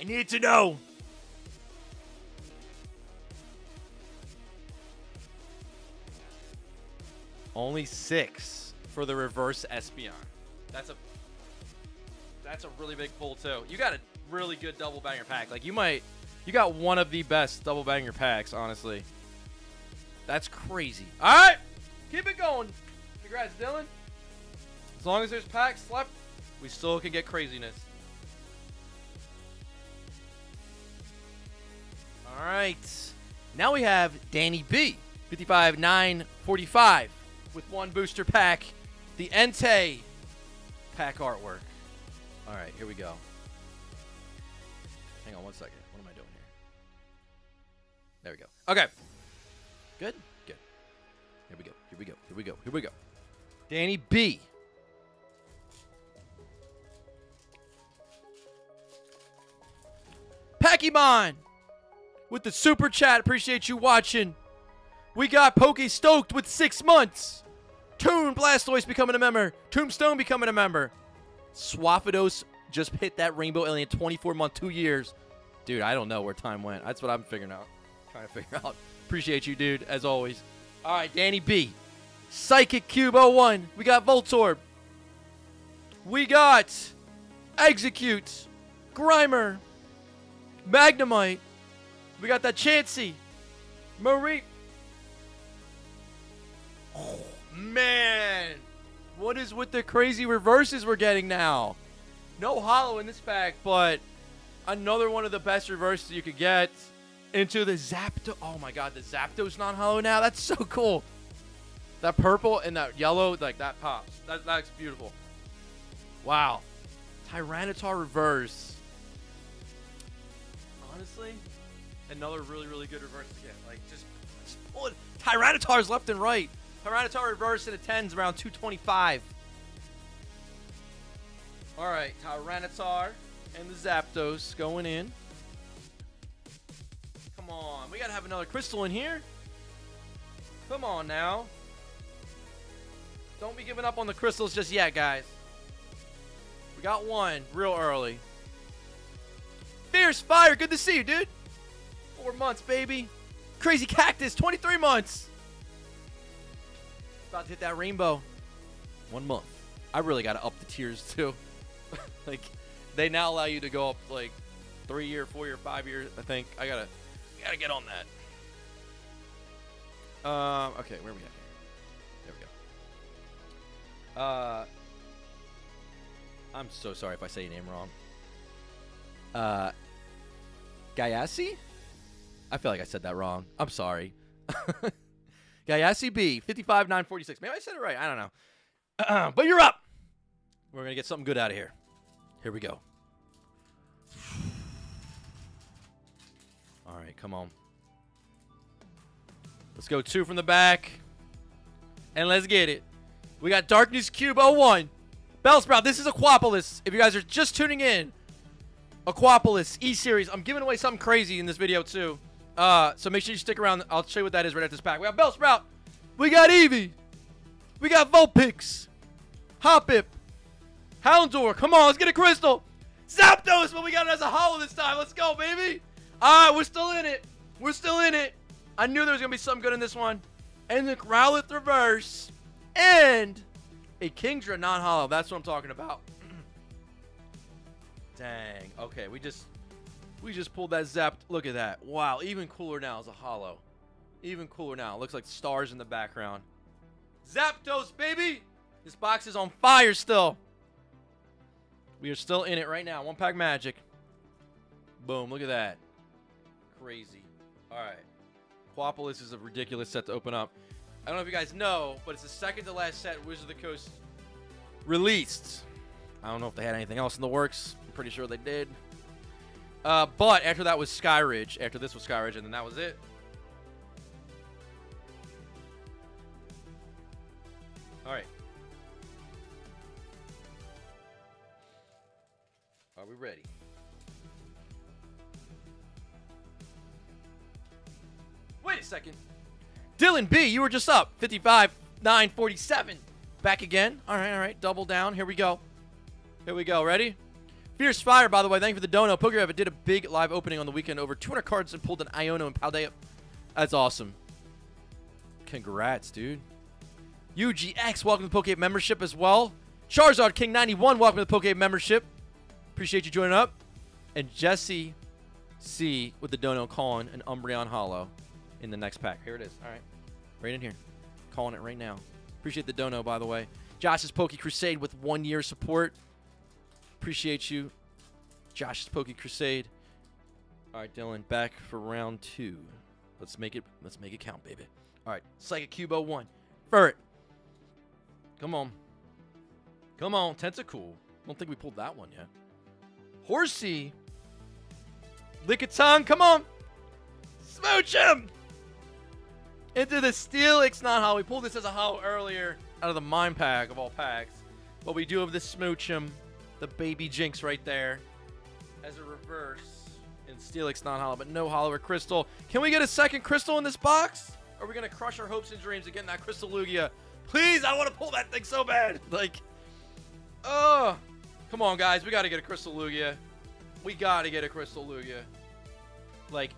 I need to know. Only six for the reverse Espeon. That's a that's a really big pull too. You got a really good double banger pack. Like you might you got one of the best double banger packs, honestly. That's crazy. All right, keep it going. Congrats, Dylan. As long as there's packs left, we still can get craziness. All right. Now we have Danny B. 55 9 45 with one booster pack. The Entei pack artwork. All right, here we go. Hang on one second. What am I doing here? There we go. Okay. Good? Good. Here we go. Here we go. Here we go. Here we go. Danny B. Pokemon with the super chat. Appreciate you watching. We got Poke Stoked with six months. Toon Blastoise becoming a member. Tombstone becoming a member. Swaphados just hit that Rainbow Alien 24 month, two years. Dude, I don't know where time went. That's what I'm figuring out. Trying to figure [LAUGHS] out. Appreciate you, dude, as always. All right, Danny B. Psychic Cube 01. We got Voltorb. We got Exeggcute. Grimer. Magnemite. We got that Chansey. Marie. Oh, man. What is with the crazy reverses we're getting now? No holo in this pack, but another one of the best reverses you could get into the Zapdo. Oh my god, the Zapdos non holo now. That's so cool. That purple and that yellow, like that pops. That, that's beautiful. Wow. Tyranitar reverse. Honestly, another really, really good reverse get. Like, just, just pull it. Tyranitars left and right. Tyranitar reverse in the 10s around 225. All right, Tyranitar and the Zapdos going in. Come on, we gotta have another crystal in here. Come on now. Don't be giving up on the crystals just yet, guys. We got one real early. Fierce Fire, good to see you, dude. Four months, baby. Crazy Cactus, 23 months. About to hit that rainbow. One month. I really got to up the tiers, too. [LAUGHS] like, they now allow you to go up, like, three year, four year, five year, I think. I got to gotta get on that. Um, okay, where are we at here? There we go. Uh, I'm so sorry if I say your name wrong. Uh, Gayasi? I feel like I said that wrong. I'm sorry. [LAUGHS] Gayasi B, 55 946. Maybe I said it right. I don't know. [CLEARS THROAT] but you're up. We're going to get something good out of here. Here we go. All right, come on. Let's go two from the back. And let's get it. We got Darkness Cube 01. Bellsprout, this is Aquapolis. If you guys are just tuning in, Aquapolis E-Series. I'm giving away something crazy in this video, too. Uh, so make sure you stick around. I'll show you what that is right after this pack. We got Bellsprout. We got Eevee. We got Vulpix. Hoppip. Houndour. Come on, let's get a crystal. Zapdos, but we got it as a holo this time. Let's go, baby. All right, we're still in it. We're still in it. I knew there was going to be something good in this one. And the Growlithe Reverse. And a Kingdra non-holo. That's what I'm talking about. [CLEARS THROAT] Dang. Okay, we just we just pulled that zapped. Look at that. Wow, even cooler now is a holo. Even cooler now. Looks like stars in the background. Zapdos, baby! This box is on fire still. We are still in it right now. One pack magic. Boom, look at that. Crazy. All right. Aquapolis is a ridiculous set to open up. I don't know if you guys know, but it's the second to last set Wizard of the Coast released. I don't know if they had anything else in the works. I'm pretty sure they did. Uh, but after that was Skyridge. After this was Skyridge, and then that was it. All right. Are we ready? Wait a second. Dylan B, you were just up. 55, 947. Back again. All right, all right. Double down. Here we go. Here we go. Ready? Fierce Fire, by the way. Thank you for the dono. PokeRabbit did a big live opening on the weekend. Over 200 cards and pulled an Iono and Paldea. That's awesome. Congrats, dude. UGX, welcome to the membership as well. Charizard King 91, welcome to the membership. Appreciate you joining up. And Jesse C with the dono calling an Umbreon Holo in the next pack. Here it is. All right. Right in here. Calling it right now. Appreciate the dono, by the way. Josh's Poke Crusade with one year support. Appreciate you. Josh's Poke Crusade. All right, Dylan, back for round two. Let's make it let's make it count, baby. All right, Psychic Cubo 1. Ferret. Come on. Come on, Tentacool. Don't think we pulled that one yet. Horsea. Lick a tongue. come on. Smoochum. Into the Steelix non-holo. We pulled this as a holo earlier out of the mine pack of all packs. But we do have the Smoochum, the baby Jynx right there as a reverse in Steelix non-holo, but no holo or crystal. Can we get a second crystal in this box? Are we going to crush our hopes and dreams of getting that Crystal Lugia? Please, I want to pull that thing so bad. [LAUGHS] Like, oh, come on, guys. We got to get a Crystal Lugia. We got to get a Crystal Lugia. Like,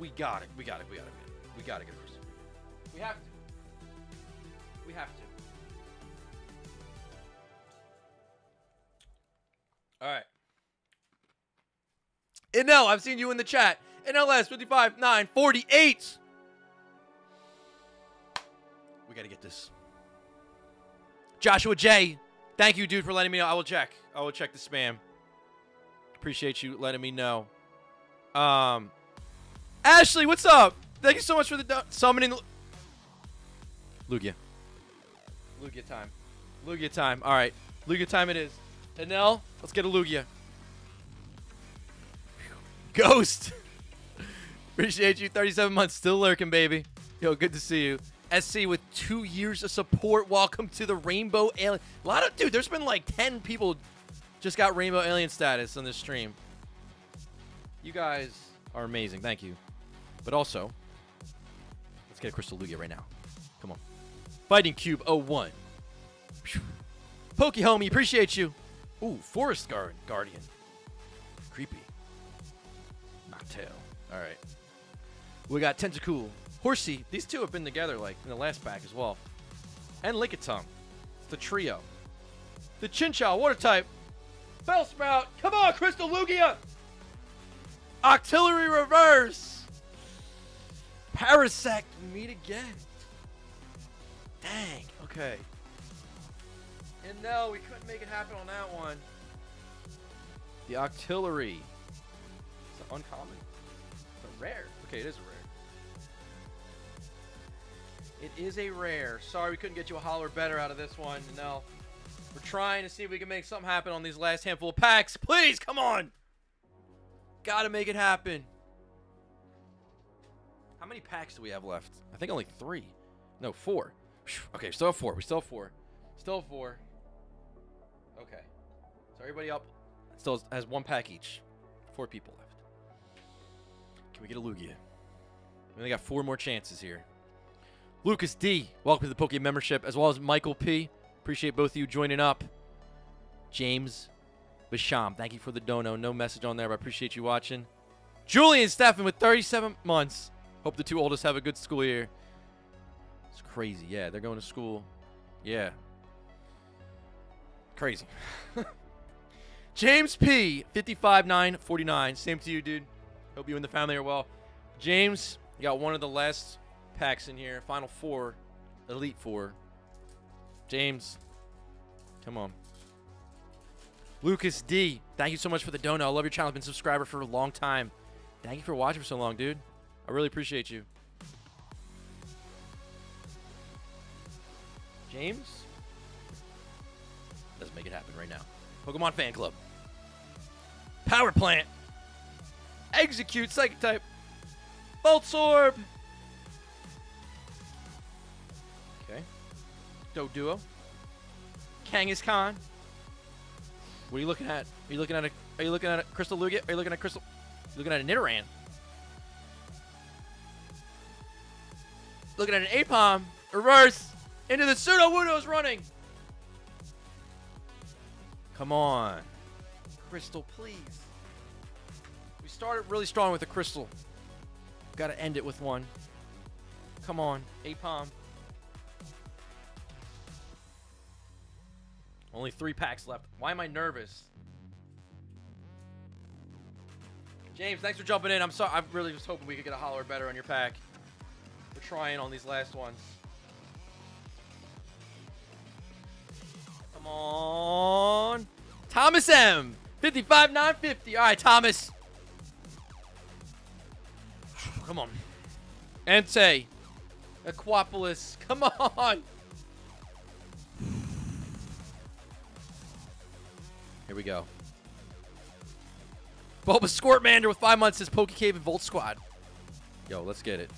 we got it. We got it. We got it. We got to get a Crystal Lugia. We have to. All right. NL, I've seen you in the chat. NLS 55 9 48. We got to get this. Joshua J. Thank you, dude, for letting me know. I will check. I will check the spam. Appreciate you letting me know. Um, Ashley, what's up? Thank you so much for the summoning. Lugia. Lugia time. Lugia time. All right. Lugia time it is. Anel, let's get a Lugia. [LAUGHS] Ghost. Appreciate you. 37 months. Still lurking, baby. Yo, good to see you. SC with two years of support. Welcome to the Rainbow Alien. A lot of dude. There's been like 10 people just got Rainbow Alien status on this stream. You guys are amazing. Thank you. But also, let's get a Crystal Lugia right now. Come on. Fighting Cube 01. Phew. Pokey Homie, appreciate you. Ooh, Forest Guard Guardian. Creepy. Mocktail. All right. We got Tentacool, Horsea. These two have been together like in the last pack as well. And Lickitung. The trio. The Chinchou, water type. Bellsprout. Come on, Crystal Lugia. Octillery reverse. Parasect, meet again. Dang. Okay. And no, we couldn't make it happen on that one. The Octillery. It's uncommon. It's a rare. Okay, it is a rare. It is a rare. Sorry we couldn't get you a holler better out of this one. No. We're trying to see if we can make something happen on these last handful of packs. Please, come on. Gotta make it happen. How many packs do we have left? I think only three. No, four. Okay, still have four. We still have four. Still have four. Okay. So everybody up still has one pack each. Four people left. Can we get a Lugia? We only got four more chances here. Lucas D, welcome to the Pokemon membership, as well as Michael P. Appreciate both of you joining up. James Basham, thank you for the dono. No message on there, but I appreciate you watching. Julian Steffen with 37 months. Hope the two oldest have a good school year. It's crazy. Yeah, they're going to school. Yeah. Crazy. [LAUGHS] James P. 55949. Same to you, dude. Hope you and the family are well. James, you got one of the last packs in here. Final four. Elite four. James, come on. Lucas D. Thank you so much for the dono. I love your channel. I've been a subscriber for a long time. Thank you for watching for so long, dude. I really appreciate you. James? Let's make it happen right now. Pokemon Fan Club. Power Plant. Exeggcute Psychic type. Voltorb. Okay. Doduo. Kangaskhan. What are you looking at? Are you looking at a Are you looking at a Crystal Lugia? Are you looking at Crystal you looking at a Nidoran? Looking at an Aipom. Reverse. Into the Sudowoodo's running. Come on. Crystal, please. We started really strong with a Crystal. Got to end it with one. Come on. Aipom. Only three packs left. Why am I nervous? James, thanks for jumping in. I'm sorry. I really was hoping we could get a holler better on your pack. We're trying on these last ones. On. Thomas M. 55 950. All right, Thomas. [SIGHS] Come on. Entei. Aquapolis. Come on. Here we go. Bulbous Squirtmander with five months says Poke Cave and Volt Squad. Yo, let's get it.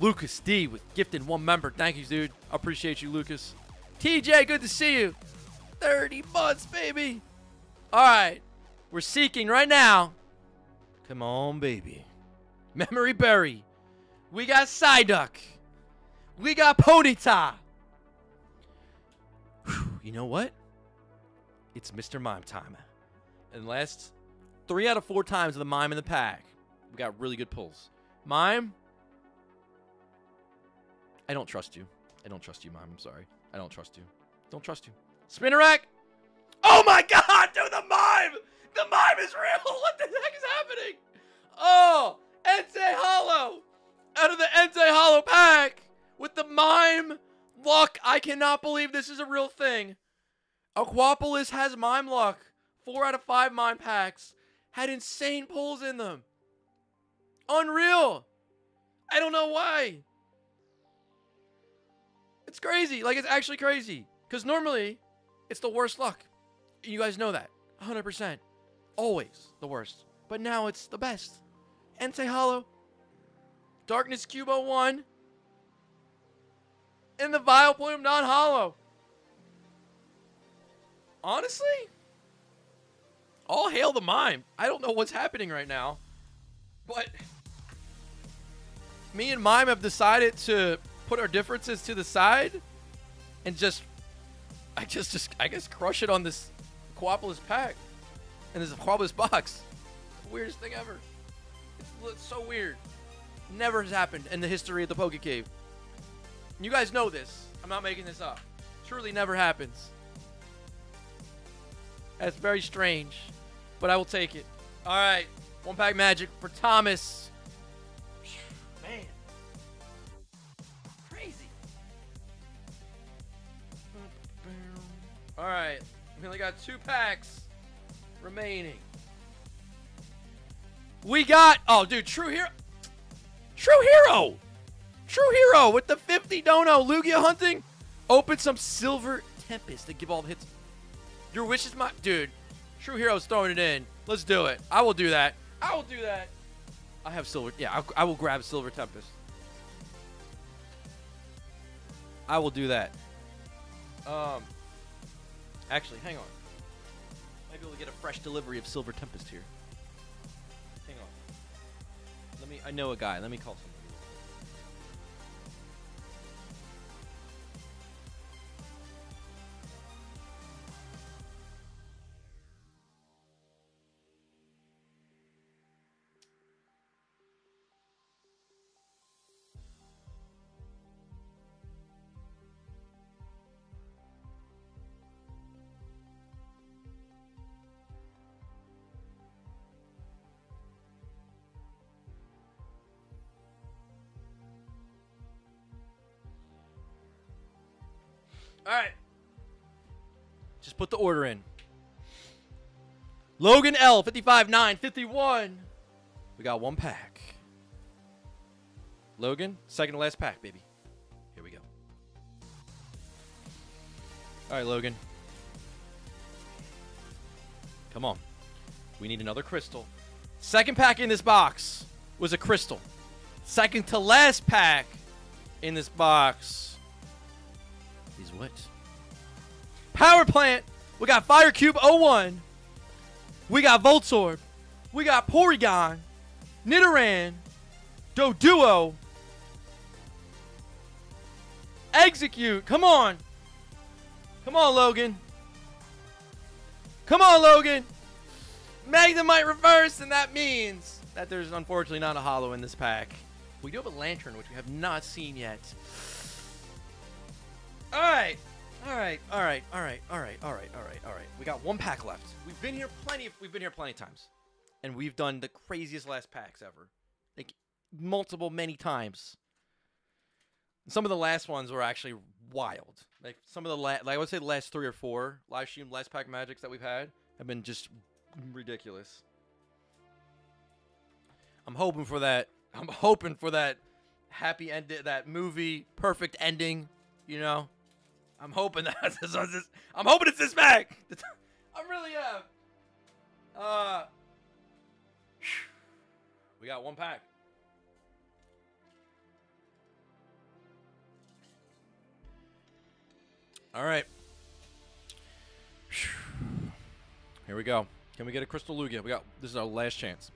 Lucas D with gifted one member. Thank you, dude. Appreciate you, Lucas. TJ, good to see you. 30 months, baby. All right. We're seeking right now. Come on, baby. Memory Berry. We got Psyduck. We got Ponyta. Whew, You know what? It's Mr. Mime time. And last three out of four times of the Mime in the pack, we got really good pulls. Mime, I don't trust you. I don't trust you, Mime. I'm sorry. I don't trust you. Don't trust you. Spinarak. Oh my God, dude, the mime! The mime is real! [LAUGHS] What the heck is happening? Oh, Entei Holo! Out of the Entei Holo pack with the mime, Luck, I cannot believe this is a real thing. Aquapolis has mime luck. Four out of five mime packs had insane pulls in them. Unreal. I don't know why. It's crazy. Like, it's actually crazy. Because normally, it's the worst luck. You guys know that. 100%. Always the worst. But now it's the best. Entei Holo. Darkness Cube 01. And the Vileplume non-holo. Honestly, all hail the mime. I don't know what's happening right now. But me and Mime have decided to put our differences to the side and just I just just I guess crush it on this Aquapolis pack and this Aquapolis box. Weirdest thing ever. It's, it's so weird. Never has happened in the history of the Poke Cave. You guys know this. I'm not making this up. Truly never happens. That's very strange, but I will take it. All right, one pack magic for Thomas. All right, we only got two packs remaining. We got oh, dude, True Hero, True Hero, True Hero with the 50 dono Lugia hunting. Open some Silver Tempest to give all the hits. Your wish is my dude. True Hero's throwing it in. Let's do it. I will do that. I will do that. I have silver. Yeah, I'll, I will grab Silver Tempest. I will do that. Um, actually, hang on. Maybe we'll get a fresh delivery of Silver Tempest here. Hang on. Let me. I know a guy. Let me call somebody. All right. Just put the order in. Logan L, 55 9, 51. We got one pack. Logan, second to last pack, baby. Here we go. All right, Logan. Come on. We need another crystal. Second pack in this box was a crystal. Second to last pack in this box what? Power Plant. We got Fire Cube 01. We got Voltorb. We got Porygon. Nidoran. Doduo. Exeggcute. Come on. Come on, Logan. Come on, Logan. Magnemite reverse, and that means that there's unfortunately not a holo in this pack. We do have a Lanturn, which we have not seen yet. All right. All right. All right. All right. Alright, alright, alright, alright. We got one pack left. We've been here plenty of we've been here plenty of times. And we've done the craziest last packs ever. Like multiple many times. Some of the last ones were actually wild. Like some of the last, like I would say the last 3 or 4 live stream last pack magics that we've had have been just ridiculous. I'm hoping for that. I'm hoping for that happy end that movie perfect ending, you know. I'm hoping that [LAUGHS] this, this, I'm hoping it's this back. [LAUGHS] I really am. Uh, we got one pack. All right. [SIGHS] Here we go. Can we get a Crystal Lugia? We got this is our last chance.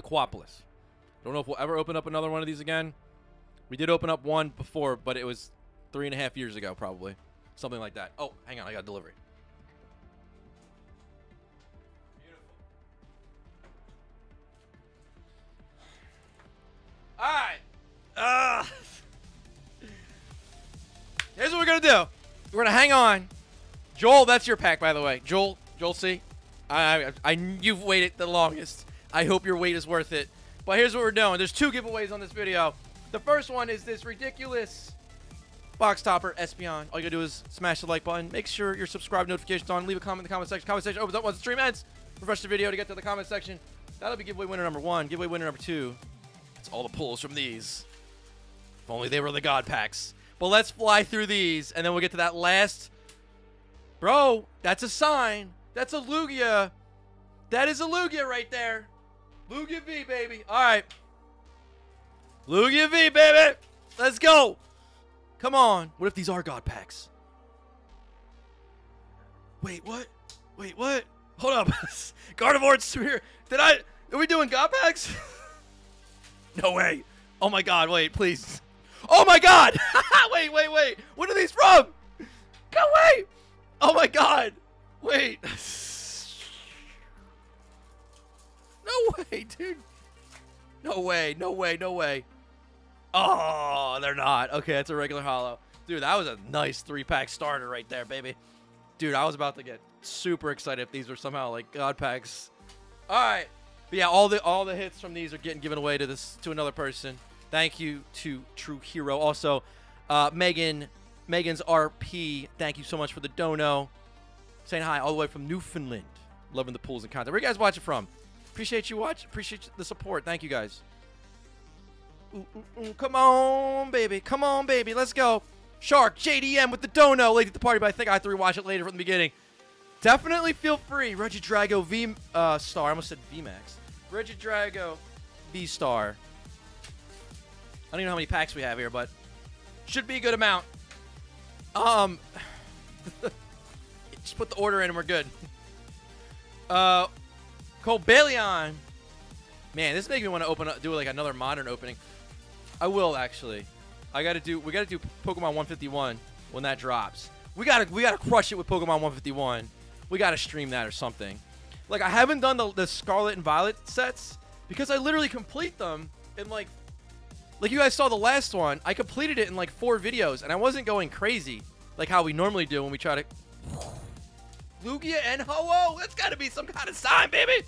Aquapolis. Don't know if we'll ever open up another one of these again. We did open up one before, but it was three and a half years ago, probably. Something like that. Oh, hang on, I got delivery. All right. Uh, here's what we're gonna do. We're gonna hang on. Joel, that's your pack, by the way. Joel, Joel, see, I, I, I, you've waited the longest. I hope your wait is worth it. But here's what we're doing. There's two giveaways on this video. The first one is this ridiculous Box Topper, Espeon. All you gotta do is smash the like button. Make sure your subscribe notifications on. Leave a comment in the comment section. Comment section opens up once the stream ends. Refresh the video to get to the comment section. That'll be giveaway winner number one. Giveaway winner number two. It's all the pulls from these. If only they were the God packs. But let's fly through these, and then we'll get to that last. Bro, that's a sign. That's a Lugia. That is a Lugia right there. Lugia V, baby. All right. Lugia V, baby. Let's go. Come on. What if these are God packs? Wait, what? Wait, what? Hold up. [LAUGHS] Gardevoir's here. Did I? Are we doing God packs? [LAUGHS] no way. Oh my God. Wait, please. Oh my God. [LAUGHS] wait, wait, wait. What are these from? Go wait. Oh my God. Wait. No way, dude. No way. No way. No way. Oh, they're not. Okay, that's a regular holo. Dude, that was a nice three-pack starter right there, baby. Dude, I was about to get super excited if these were somehow like god packs. All right. But yeah, all the all the hits from these are getting given away to this to another person. Thank you to True Hero. Also, uh, Megan, Megan's RP. Thank you so much for the dono. Saying hi all the way from Newfoundland. Loving the pools and content. Where you guys watching from? Appreciate you watch. Appreciate the support. Thank you guys. Ooh, ooh, ooh. Come on, baby. Come on, baby. Let's go. Shark, JDM with the dono. Late at the party, but I think I have to rewatch it later from the beginning. Definitely feel free. Regidrago V uh, star. I almost said VMAX. Regidrago V star. I don't even know how many packs we have here, but should be a good amount. Um, [LAUGHS] just put the order in and we're good. [LAUGHS] Uh, Cobalion. Man, this makes me want to open up, do like another modern opening. I will actually. I gotta do. We gotta do Pokemon 151 when that drops. We gotta we gotta crush it with Pokemon 151. We gotta stream that or something. Like I haven't done the, the Scarlet and Violet sets because I literally complete them in like like you guys saw the last one. I completed it in like four videos and I wasn't going crazy like how we normally do when we try to. Lugia and Ho-Oh. That's gotta be some kind of sign, baby.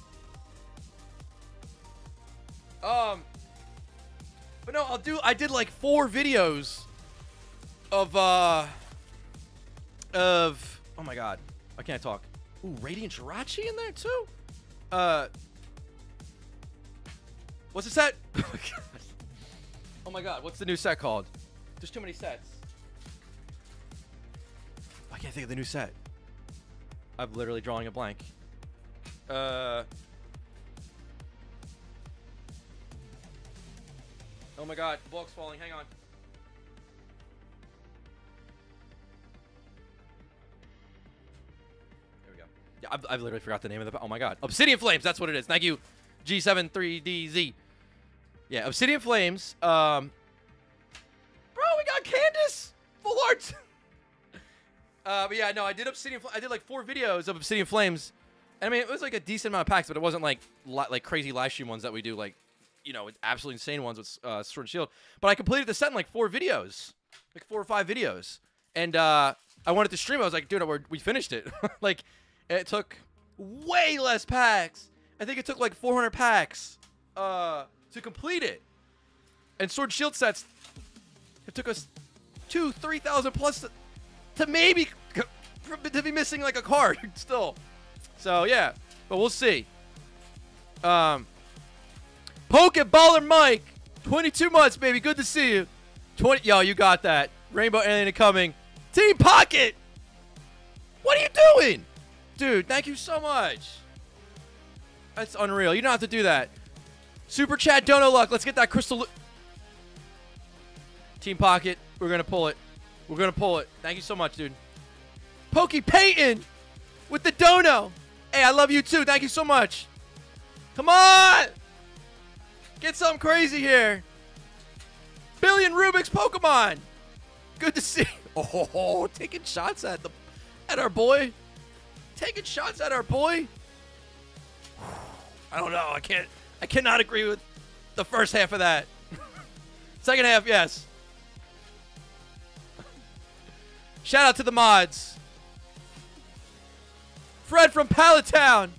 Um, but no, I'll do. I did like four videos of uh of oh my god, I can't talk. Ooh, Radiant Jirachi in there too. Uh, what's the set? [LAUGHS] oh my god. Oh my god, what's the new set called? There's too many sets. I can't think of the new set. I'm literally drawing a blank. Uh. Oh my god, block's falling. Hang on. There we go. Yeah, I've, I've literally forgot the name of the. Oh my god, Obsidian Flames. That's what it is. Thank you, G73DZ. Yeah, Obsidian Flames. Um, bro, we got Candice full art. [LAUGHS] uh, but yeah, no, I did Obsidian. I did like four videos of Obsidian Flames. And I mean, it was like a decent amount of packs, but it wasn't like li- like crazy live stream ones that we do like you know, absolutely insane ones with uh, Sword and Shield. But I completed the set in like four videos, like four or five videos, and uh, I wanted to stream. I was like, dude, we finished it. [LAUGHS] like, it took way less packs. I think it took like 400 packs uh, to complete it. And Sword and Shield sets, it took us two, three thousand plus to, to maybe to be missing like a card [LAUGHS] still. So yeah, but we'll see. Um, Pokeballer Mike, 22 months, baby. Good to see you. 20. Yo, you got that. Rainbow Alien coming. Team Pocket. What are you doing? Dude, thank you so much. That's unreal. You don't have to do that. Super chat, Dono Luck. Let's get that crystal. Team Pocket. We're going to pull it. We're going to pull it. Thank you so much, dude. Pokey Peyton with the dono. Hey, I love you too. Thank you so much. Come on. Get something crazy here. Billion Rubik's Pokemon. Good to see. [LAUGHS] Oh, taking shots at the at our boy. Taking shots at our boy. [SIGHS] I don't know. I can't. I cannot agree with the first half of that. [LAUGHS] Second half, yes. [LAUGHS] Shout out to the mods. Fred from Pallet Town.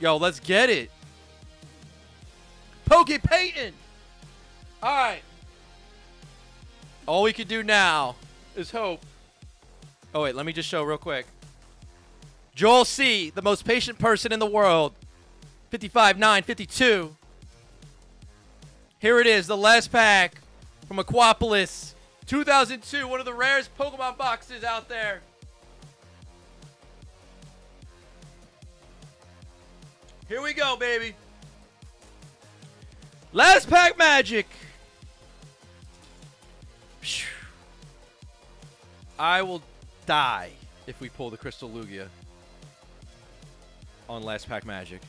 Yo, let's get it. Pokey Peyton. All right. All we can do now is hope. Oh, wait, let me just show real quick. Joel C., the most patient person in the world. 55, 9, 52. Here it is, the last pack from Aquapolis. 2002, one of the rarest Pokemon boxes out there. Here we go, baby. Last pack magic. I will die if we pull the Crystal Lugia on last pack magic.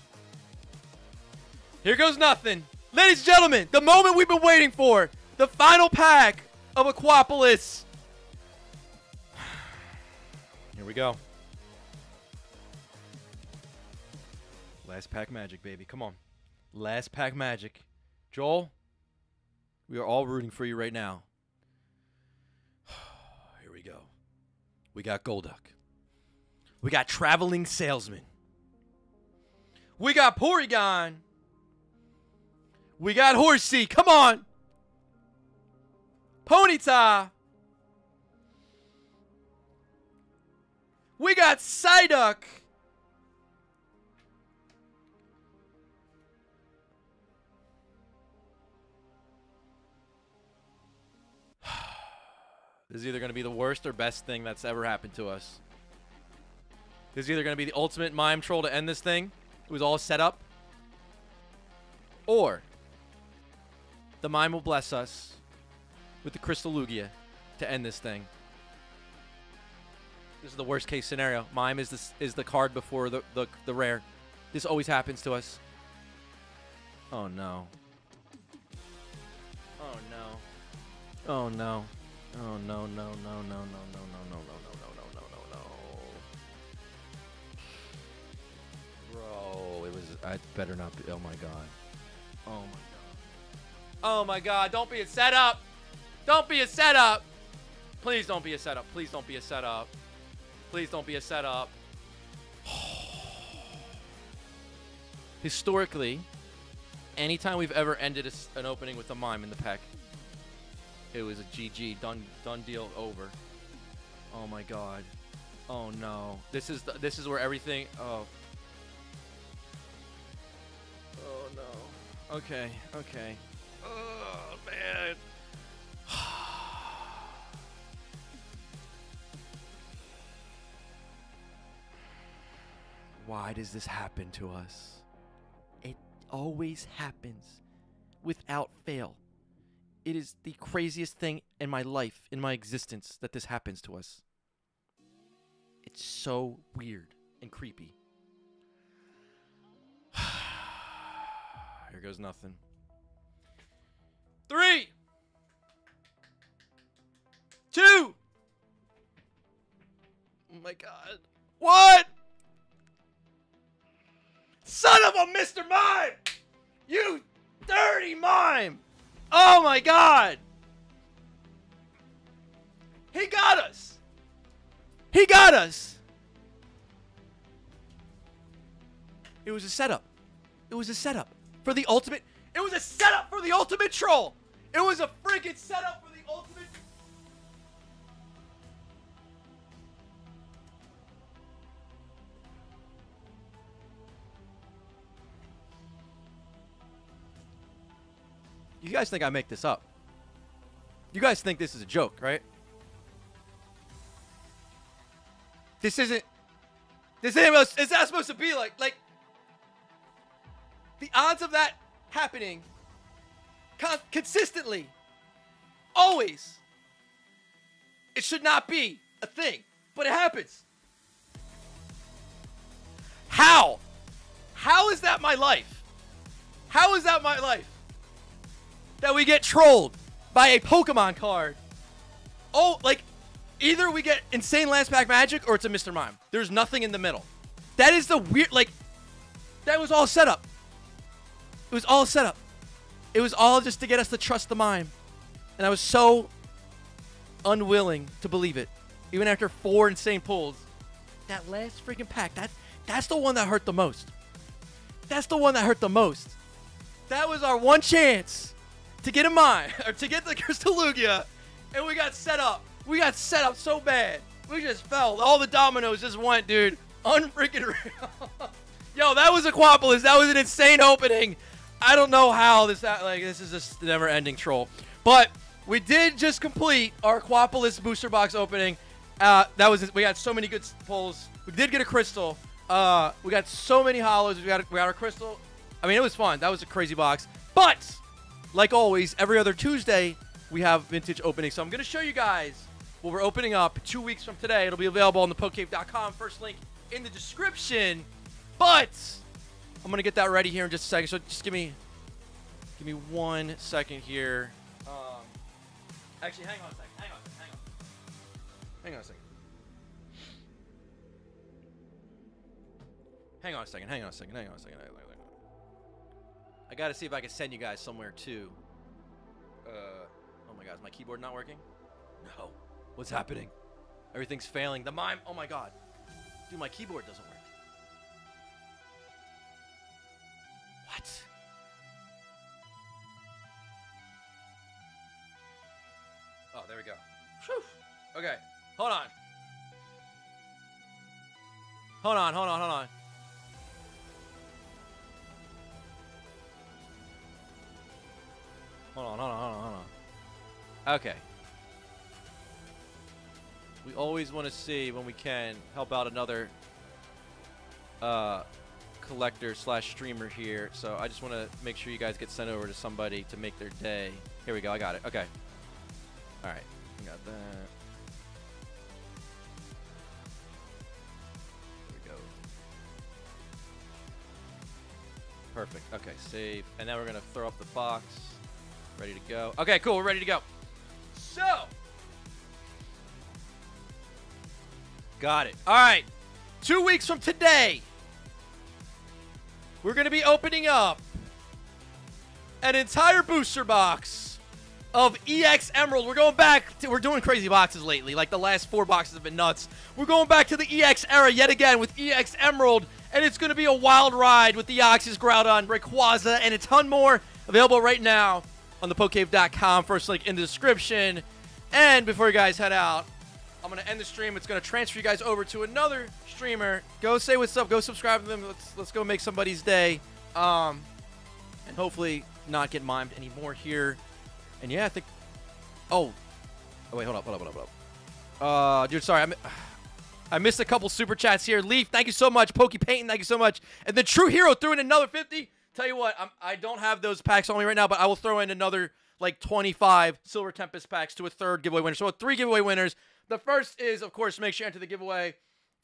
Here goes nothing. Ladies and gentlemen, the moment we've been waiting for. The final pack of Aquapolis. [SIGHS] Here we go. Last pack magic, baby. Come on. Last pack magic. Joel, we are all rooting for you right now. [SIGHS] Here we go. We got Golduck. We got Traveling Salesman. We got Porygon. We got Horsea. Come on. Ponyta. We got Psyduck. This is either going to be the worst or best thing that's ever happened to us. This is either going to be the ultimate mime troll to end this thing. It was all set up. Or the mime will bless us with the Crystal Lugia to end this thing. This is the worst case scenario. Mime is the, is the card before the, the, the rare. This always happens to us. Oh no. Oh no. Oh no. Oh no no no no no no no no no no no no no no. Bro, it was I better not be oh my god. Oh my god. Oh my god, don't be a setup. Don't be a setup. Please don't be a setup. Please don't be a setup. Please don't be a setup. Historically, anytime we've ever ended a an opening with a mime in the pack, it was a GG, done, done deal, over. Oh my god. Oh no. This is the, this is where everything. Oh. Oh no. Okay. Okay. Oh man. [SIGHS] Why does this happen to us? It always happens without fail. It is the craziest thing in my life, in my existence, that this happens to us. It's so weird and creepy. [SIGHS] Here goes nothing. Three, two, oh my god, What? Son of a Mr. Mime! You dirty mime! Oh my god! He got us! He got us! It was a setup. It was a setup for the ultimate. It was a setup for the ultimate troll! It was a freaking setup You guys think I make this up? You guys think this is a joke, right? This isn't. This not supposed to be like like. The odds of that happening. Con- consistently. Always. It should not be a thing, but it happens. How? How is that my life? How is that my life? That we get trolled by a Pokemon card. Oh, like either we get insane last pack magic or it's a Mr. Mime. There's nothing in the middle. That is the weird like that was all set up. It was all set up. It was all just to get us to trust the mime. And I was so unwilling to believe it. Even after four insane pulls. That last freaking pack, that that's the one that hurt the most. That's the one that hurt the most. That was our one chance to get a mine [LAUGHS] or to get the Crystal Lugia, and we got set up. We got set up so bad. We just fell. All the dominoes just went, dude. Unfreaking real. [LAUGHS] Yo, that was Aquapolis. That was an insane opening. I don't know how this like this is just never-ending troll. But we did just complete our Aquapolis booster box opening. Uh, that was we got so many good pulls. We did get a crystal. Uh, we got so many holos. We got we got our crystal. I mean, it was fun. That was a crazy box. But like always, every other Tuesday we have vintage openings. So I'm gonna show you guys what we're opening up two weeks from today. It'll be available on the pokecave.com. First link in the description. But I'm gonna get that ready here in just a second. So just give me give me one second here. Um, actually, hang on a second. Hang on. Hang on. Hang on a second. Hang on a second. Hang on a second. Hang on a second. Hang on a second. I gotta see if I can send you guys somewhere too. Uh, oh my God, is my keyboard not working? No. What's happening? Everything's failing. The mime. Oh my God, dude, my keyboard doesn't work. What? Oh, there we go. Whew. Okay, hold on. Hold on, hold on, hold on. Hold on, hold on, hold on, hold on. Okay. We always want to see when we can help out another uh, collector slash streamer here. So I just want to make sure you guys get sent over to somebody to make their day. Here we go. I got it. Okay. All right. Got that. We go. Perfect. Okay, save. And now we're going to throw up the box. Ready to go. Okay, cool. We're ready to go. So. Got it. All right. Two weeks from today, we're going to be opening up an entire booster box of EX Emerald. We're going back to, we're doing crazy boxes lately. Like the last four boxes have been nuts. We're going back to the EX era yet again with EX Emerald. And it's going to be a wild ride with the Deoxys, Groudon, Rayquaza, and a ton more available right now on thepokecave.com. First link in the description. And before you guys head out, I'm going to end the stream. It's going to transfer you guys over to another streamer. Go say what's up. Go subscribe to them. Let's, let's go make somebody's day. Um, and hopefully not get mimed anymore here. And yeah, I think... Oh. Oh, wait. Hold up. Hold up. Hold up. Hold up. Uh, dude, sorry. I, mi- I missed a couple super chats here. Leaf, thank you so much. Pokey Payton, thank you so much. And the True Hero threw in another 50. Tell you what, I'm, I don't have those packs on me right now, but I will throw in another like 25 Silver Tempest packs to a third giveaway winner. So three giveaway winners. The first is, of course, make sure you enter the giveaway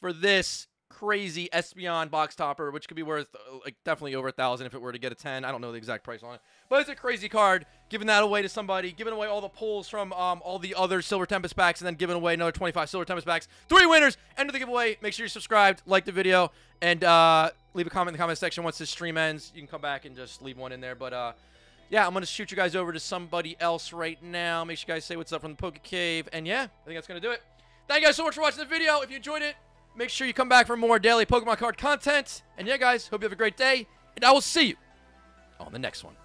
for this crazy Espeon box topper, which could be worth uh, like definitely over a thousand if it were to get a 10. I don't know the exact price on it, but it's a crazy card. Giving that away to somebody, giving away all the pulls from um, all the other Silver Tempest packs, and then giving away another 25 Silver Tempest packs. Three winners. End of the giveaway. Make sure you're subscribed, like the video, and uh, leave a comment in the comment section once this stream ends. You can come back and just leave one in there. But uh, yeah, I'm gonna shoot you guys over to somebody else right now. Make sure you guys say what's up from the Poke Cave, and yeah, I think that's gonna do it. Thank you guys so much for watching the video. If you enjoyed it, make sure you come back for more daily Pokemon card content. And yeah, guys, hope you have a great day, and I will see you on the next one.